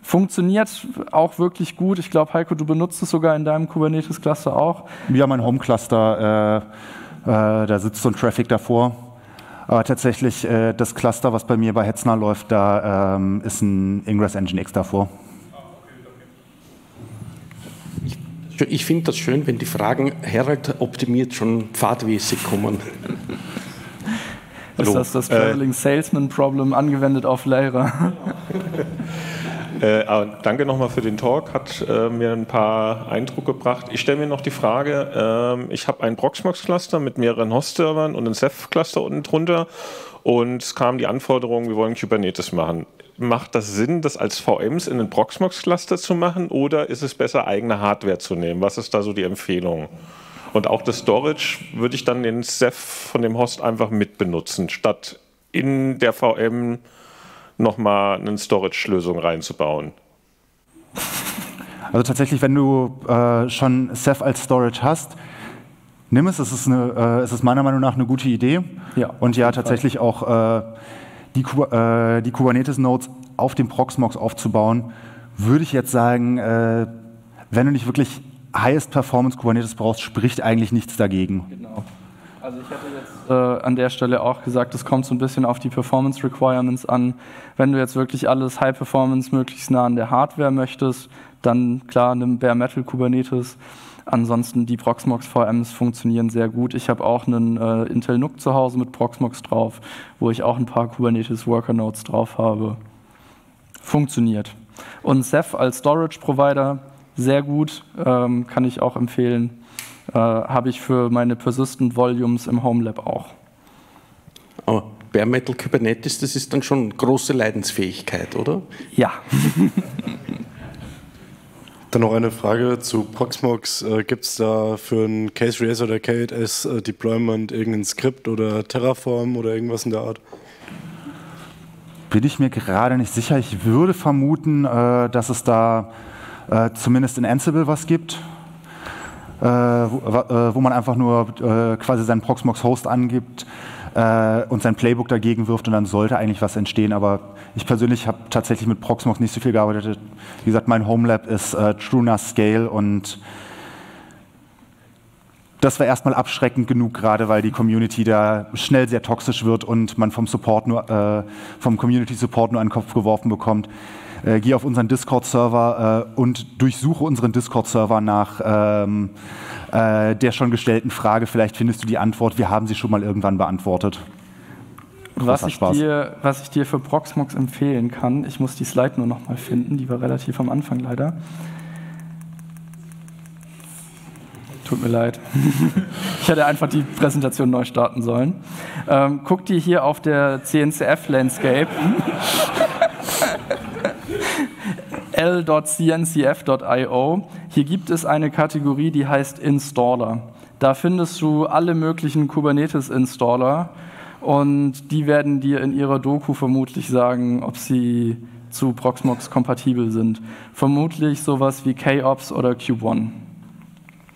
Funktioniert auch wirklich gut. Ich glaube, Heiko, du benutzt es sogar in deinem Kubernetes-Cluster auch. Ja, mein Home-Cluster, äh, äh, da sitzt so ein Traffic davor aber tatsächlich äh, das Cluster, was bei mir bei Hetzner läuft, da ähm, ist ein Ingress Engine X davor. Ich finde das schön, wenn die Fragen Herald optimiert schon pfadmäßig kommen. Ist das das Traveling äh, Salesman Problem angewendet auf Lehrer? Äh, danke nochmal für den Talk, hat äh, mir ein paar Eindruck gebracht. Ich stelle mir noch die Frage, äh, ich habe ein Proxmox-Cluster mit mehreren Host-Servern und ein Ceph-Cluster unten drunter und es kam die Anforderung, wir wollen Kubernetes machen. Macht das Sinn, das als VMs in ein Proxmox-Cluster zu machen oder ist es besser, eigene Hardware zu nehmen? Was ist da so die Empfehlung? Und auch das Storage würde ich dann den Ceph von dem Host einfach mitbenutzen, statt in der VM nochmal eine Storage-Lösung reinzubauen. Also tatsächlich, wenn du äh, schon Ceph als Storage hast, nimm es. Es ist, eine, äh, es ist meiner Meinung nach eine gute Idee. Ja, und ja, tatsächlich Fall. auch äh, die, äh, die Kubernetes-Nodes auf dem Proxmox aufzubauen, würde ich jetzt sagen, äh, wenn du nicht wirklich Highest Performance Kubernetes brauchst, spricht eigentlich nichts dagegen. Genau. Also ich hätte jetzt äh, an der Stelle auch gesagt, es kommt so ein bisschen auf die Performance Requirements an. Wenn du jetzt wirklich alles High Performance möglichst nah an der Hardware möchtest, dann klar nimm Bare Metal Kubernetes. Ansonsten die Proxmox VMs funktionieren sehr gut. Ich habe auch einen äh, Intel NUC zu Hause mit Proxmox drauf, wo ich auch ein paar Kubernetes Worker Nodes drauf habe. Funktioniert. Und Ceph als Storage Provider sehr gut, ähm, kann ich auch empfehlen. Äh, Habe ich für meine Persistent Volumes im Homelab auch. Aber Bare Metal Kubernetes, das ist dann schon große Leidensfähigkeit, oder? Ja. Dann noch eine Frage zu Proxmox. Äh, Gibt es da für ein Case Reace oder K8S äh, Deployment irgendein Skript oder Terraform oder irgendwas in der Art? Bin ich mir gerade nicht sicher. Ich würde vermuten, äh, dass es da äh, zumindest in Ansible was gibt, wo, äh, wo, man einfach nur äh, quasi seinen Proxmox-Host angibt äh, und sein Playbook dagegen wirft und dann sollte eigentlich was entstehen. Aber ich persönlich habe tatsächlich mit Proxmox nicht so viel gearbeitet. Wie gesagt, mein Homelab ist äh, TrueNAS Scale und das war erstmal abschreckend genug, gerade weil die Community da schnell sehr toxisch wird und man vom Support nur, äh, vom Community Support nur einen Kopf geworfen bekommt äh, gehe auf unseren Discord-Server äh, und durchsuche unseren Discord-Server nach ähm, äh, der schon gestellten Frage. Vielleicht findest du die Antwort. Wir haben sie schon mal irgendwann beantwortet. Was ich, dir, was ich dir für Proxmox empfehlen kann, ich muss die Slide nur noch mal finden, die war relativ am Anfang leider. Tut mir leid. ich hätte einfach die Präsentation neu starten sollen. Ähm, guck dir hier auf der CNCF-Landscape l.cncf.io. Hier gibt es eine Kategorie, die heißt Installer. Da findest du alle möglichen Kubernetes-Installer und die werden dir in ihrer Doku vermutlich sagen, ob sie zu Proxmox kompatibel sind. Vermutlich sowas wie KOps oder Cube1.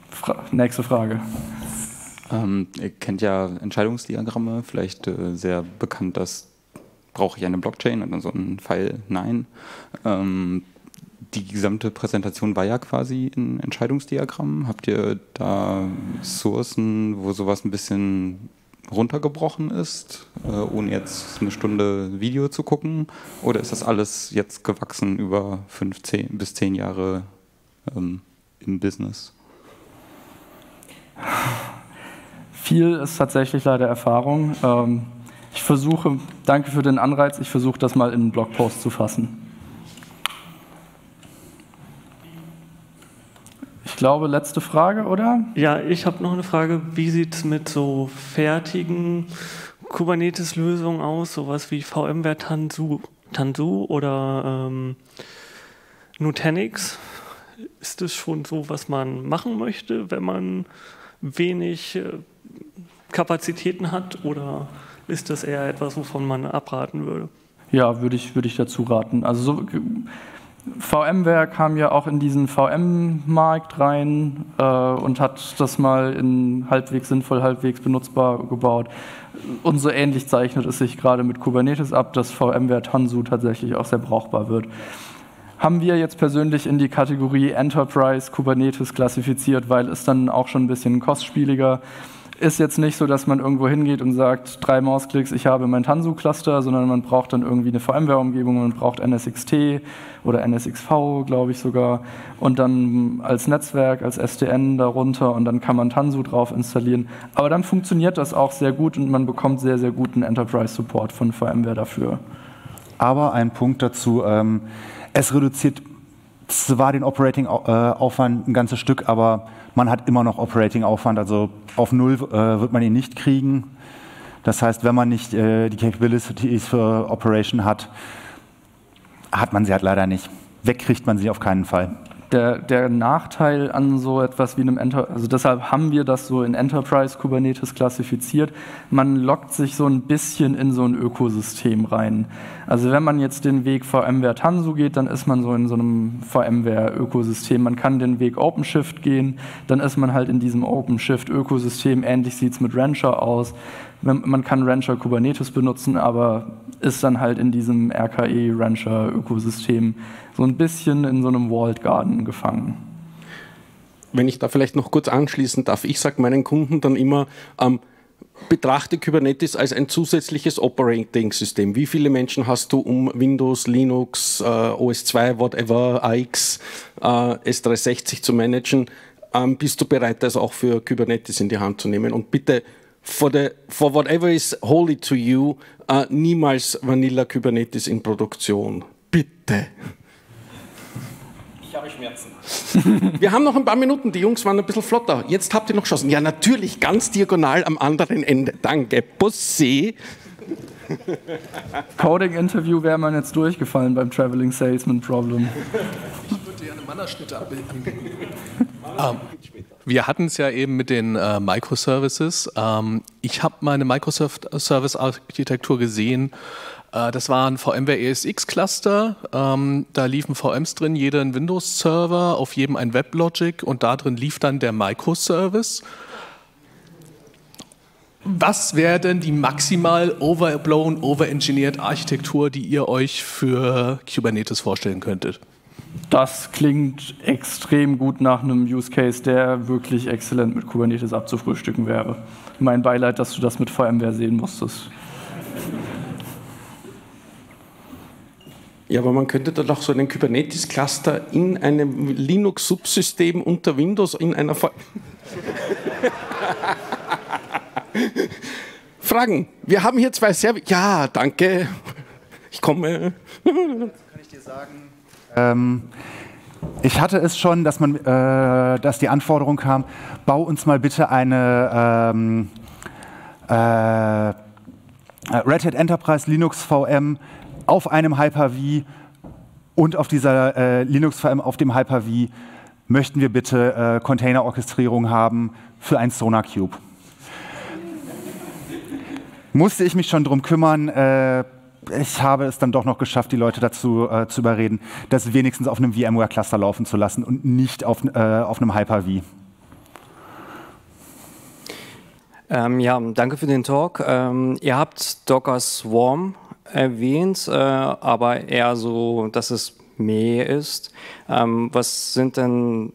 Fra nächste Frage. Ähm, ihr kennt ja Entscheidungsdiagramme, vielleicht äh, sehr bekannt, dass brauche ich eine Blockchain oder so ein Pfeil? Nein. Ähm, die gesamte Präsentation war ja quasi ein Entscheidungsdiagramm. Habt ihr da Sourcen, wo sowas ein bisschen runtergebrochen ist, äh, ohne jetzt eine Stunde Video zu gucken? Oder ist das alles jetzt gewachsen über 15 bis 10 Jahre ähm, im Business? Viel ist tatsächlich leider Erfahrung. Ähm, ich versuche, danke für den Anreiz, ich versuche das mal in einen Blogpost zu fassen. Glaube, letzte Frage, oder? Ja, ich habe noch eine Frage. Wie sieht es mit so fertigen Kubernetes-Lösungen aus? Sowas wie VMware Tanzu, Tanzu oder ähm, Nutanix? Ist das schon so, was man machen möchte, wenn man wenig äh, Kapazitäten hat? Oder ist das eher etwas, wovon man abraten würde? Ja, würde ich, würde ich dazu raten. Also so, VMware kam ja auch in diesen VM-Markt rein äh, und hat das mal in halbwegs sinnvoll, halbwegs benutzbar gebaut. Und so ähnlich zeichnet es sich gerade mit Kubernetes ab, dass VMware Tanzu tatsächlich auch sehr brauchbar wird. Haben wir jetzt persönlich in die Kategorie Enterprise Kubernetes klassifiziert, weil es dann auch schon ein bisschen kostspieliger ist ist jetzt nicht so, dass man irgendwo hingeht und sagt, drei Mausklicks, ich habe mein Tanzu-Cluster, sondern man braucht dann irgendwie eine VMware-Umgebung, man braucht NSXT oder NSXV, glaube ich sogar, und dann als Netzwerk, als SDN darunter und dann kann man Tanzu drauf installieren. Aber dann funktioniert das auch sehr gut und man bekommt sehr, sehr guten Enterprise-Support von VMware dafür. Aber ein Punkt dazu, ähm, Es reduziert zwar den Operating-Aufwand ein ganzes Stück, aber man hat immer noch Operating-Aufwand, also auf Null äh, wird man ihn nicht kriegen. Das heißt, wenn man nicht äh, die Capabilities für Operation hat, hat man sie halt leider nicht. Wegkriegt man sie auf keinen Fall der, der Nachteil an so etwas wie einem Enter also deshalb haben wir das so in Enterprise Kubernetes klassifiziert. Man lockt sich so ein bisschen in so ein Ökosystem rein. Also wenn man jetzt den Weg VMware Tanzu geht, dann ist man so in so einem VMware Ökosystem. Man kann den Weg OpenShift gehen, dann ist man halt in diesem OpenShift Ökosystem. Ähnlich sieht es mit Rancher aus. Man kann Rancher Kubernetes benutzen, aber ist dann halt in diesem RKE Rancher Ökosystem so ein bisschen in so einem Walled Garden gefangen. Wenn ich da vielleicht noch kurz anschließen darf, ich sage meinen Kunden dann immer, ähm, betrachte Kubernetes als ein zusätzliches Operating-System. Wie viele Menschen hast du, um Windows, Linux, äh, OS2, whatever, AX, äh, S360 zu managen? Ähm, bist du bereit, das auch für Kubernetes in die Hand zu nehmen? Und bitte, for, the, for whatever is holy to you, äh, niemals Vanilla Kubernetes in Produktion. Bitte. Ich habe Schmerzen. Wir haben noch ein paar Minuten, die Jungs waren ein bisschen flotter. Jetzt habt ihr noch Chancen. Ja, natürlich, ganz diagonal am anderen Ende. Danke. Bussi. Coding-Interview wäre man jetzt durchgefallen beim Traveling Salesman Problem. Ich würde gerne Mannerschnitte anbieten. um, wir hatten es ja eben mit den äh, Microservices. Ähm, ich habe meine Microservice-Architektur gesehen äh, das war ein VMware ESX Cluster. Ähm, da liefen VMs drin, jeder ein Windows-Server, auf jedem ein WebLogic und da drin lief dann der Microservice. Was wäre denn die maximal overblown, overengineered Architektur, die ihr euch für Kubernetes vorstellen könntet? Das klingt extrem gut nach einem Use Case, der wirklich exzellent mit Kubernetes abzufrühstücken wäre. Mein Beileid, dass du das mit VMware sehen musstest. Ja, aber man könnte da doch so einen Kubernetes-Cluster in einem Linux-Subsystem unter Windows in einer. Ver Fragen. Wir haben hier zwei sehr. Ja, danke. Ich komme. Kann ich dir sagen? Ähm, ich hatte es schon, dass, man, äh, dass die Anforderung kam: bau uns mal bitte eine. Ähm, äh, Red Hat Enterprise Linux VM auf einem Hyper-V und auf dieser äh, Linux-VM auf dem Hyper-V möchten wir bitte äh, Container-Orchestrierung haben für ein Sonar Cube. Musste ich mich schon darum kümmern. Ich habe es dann doch noch geschafft, die Leute dazu äh, zu überreden, das wenigstens auf einem VMware-Cluster laufen zu lassen und nicht auf, äh, auf einem Hyper-V. Ähm, ja, danke für den Talk. Ähm, ihr habt Docker Swarm erwähnt, äh, aber eher so, dass es mehr ist. Ähm, was sind denn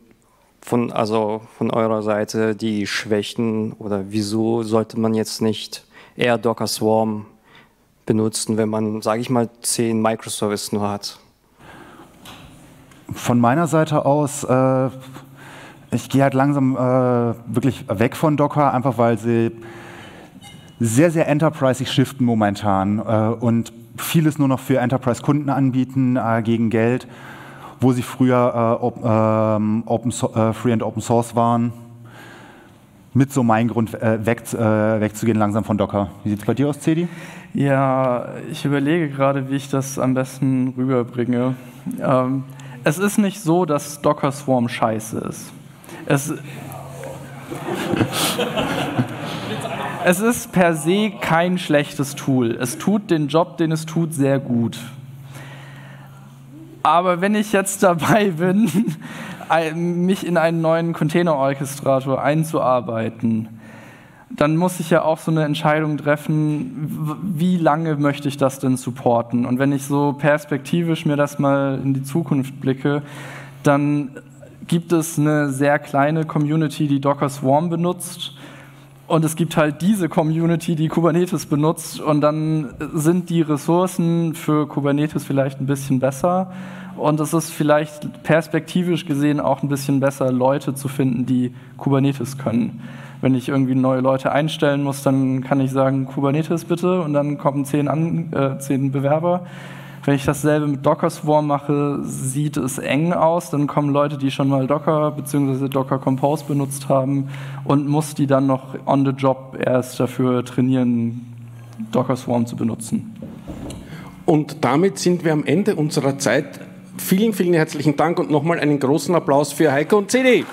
von, also von eurer Seite die Schwächen oder wieso sollte man jetzt nicht eher Docker Swarm benutzen, wenn man, sage ich mal, zehn Microservices nur hat? Von meiner Seite aus, äh, ich gehe halt langsam äh, wirklich weg von Docker, einfach weil sie sehr, sehr enterprisig shiften momentan äh, und vieles nur noch für Enterprise-Kunden anbieten äh, gegen Geld, wo sie früher äh, op, ähm, open, äh, Free and Open Source waren. Mit so mein Grund, weg, wegzugehen langsam von Docker. Wie sieht es bei dir aus, Cedi? Ja, ich überlege gerade, wie ich das am besten rüberbringe. Ähm, es ist nicht so, dass Docker Swarm scheiße ist. Es es ist per se kein schlechtes Tool. Es tut den Job, den es tut, sehr gut. Aber wenn ich jetzt dabei bin, mich in einen neuen Container-Orchestrator einzuarbeiten, dann muss ich ja auch so eine Entscheidung treffen, wie lange möchte ich das denn supporten? Und wenn ich so perspektivisch mir das mal in die Zukunft blicke, dann gibt es eine sehr kleine Community, die Docker Swarm benutzt und es gibt halt diese Community, die Kubernetes benutzt und dann sind die Ressourcen für Kubernetes vielleicht ein bisschen besser und es ist vielleicht perspektivisch gesehen auch ein bisschen besser, Leute zu finden, die Kubernetes können. Wenn ich irgendwie neue Leute einstellen muss, dann kann ich sagen, Kubernetes bitte und dann kommen zehn, An äh, zehn Bewerber. Wenn ich dasselbe mit Docker Swarm mache, sieht es eng aus. Dann kommen Leute, die schon mal Docker bzw. Docker Compose benutzt haben und muss die dann noch on the job erst dafür trainieren, Docker Swarm zu benutzen. Und damit sind wir am Ende unserer Zeit. Vielen, vielen herzlichen Dank und nochmal einen großen Applaus für Heiko und CD.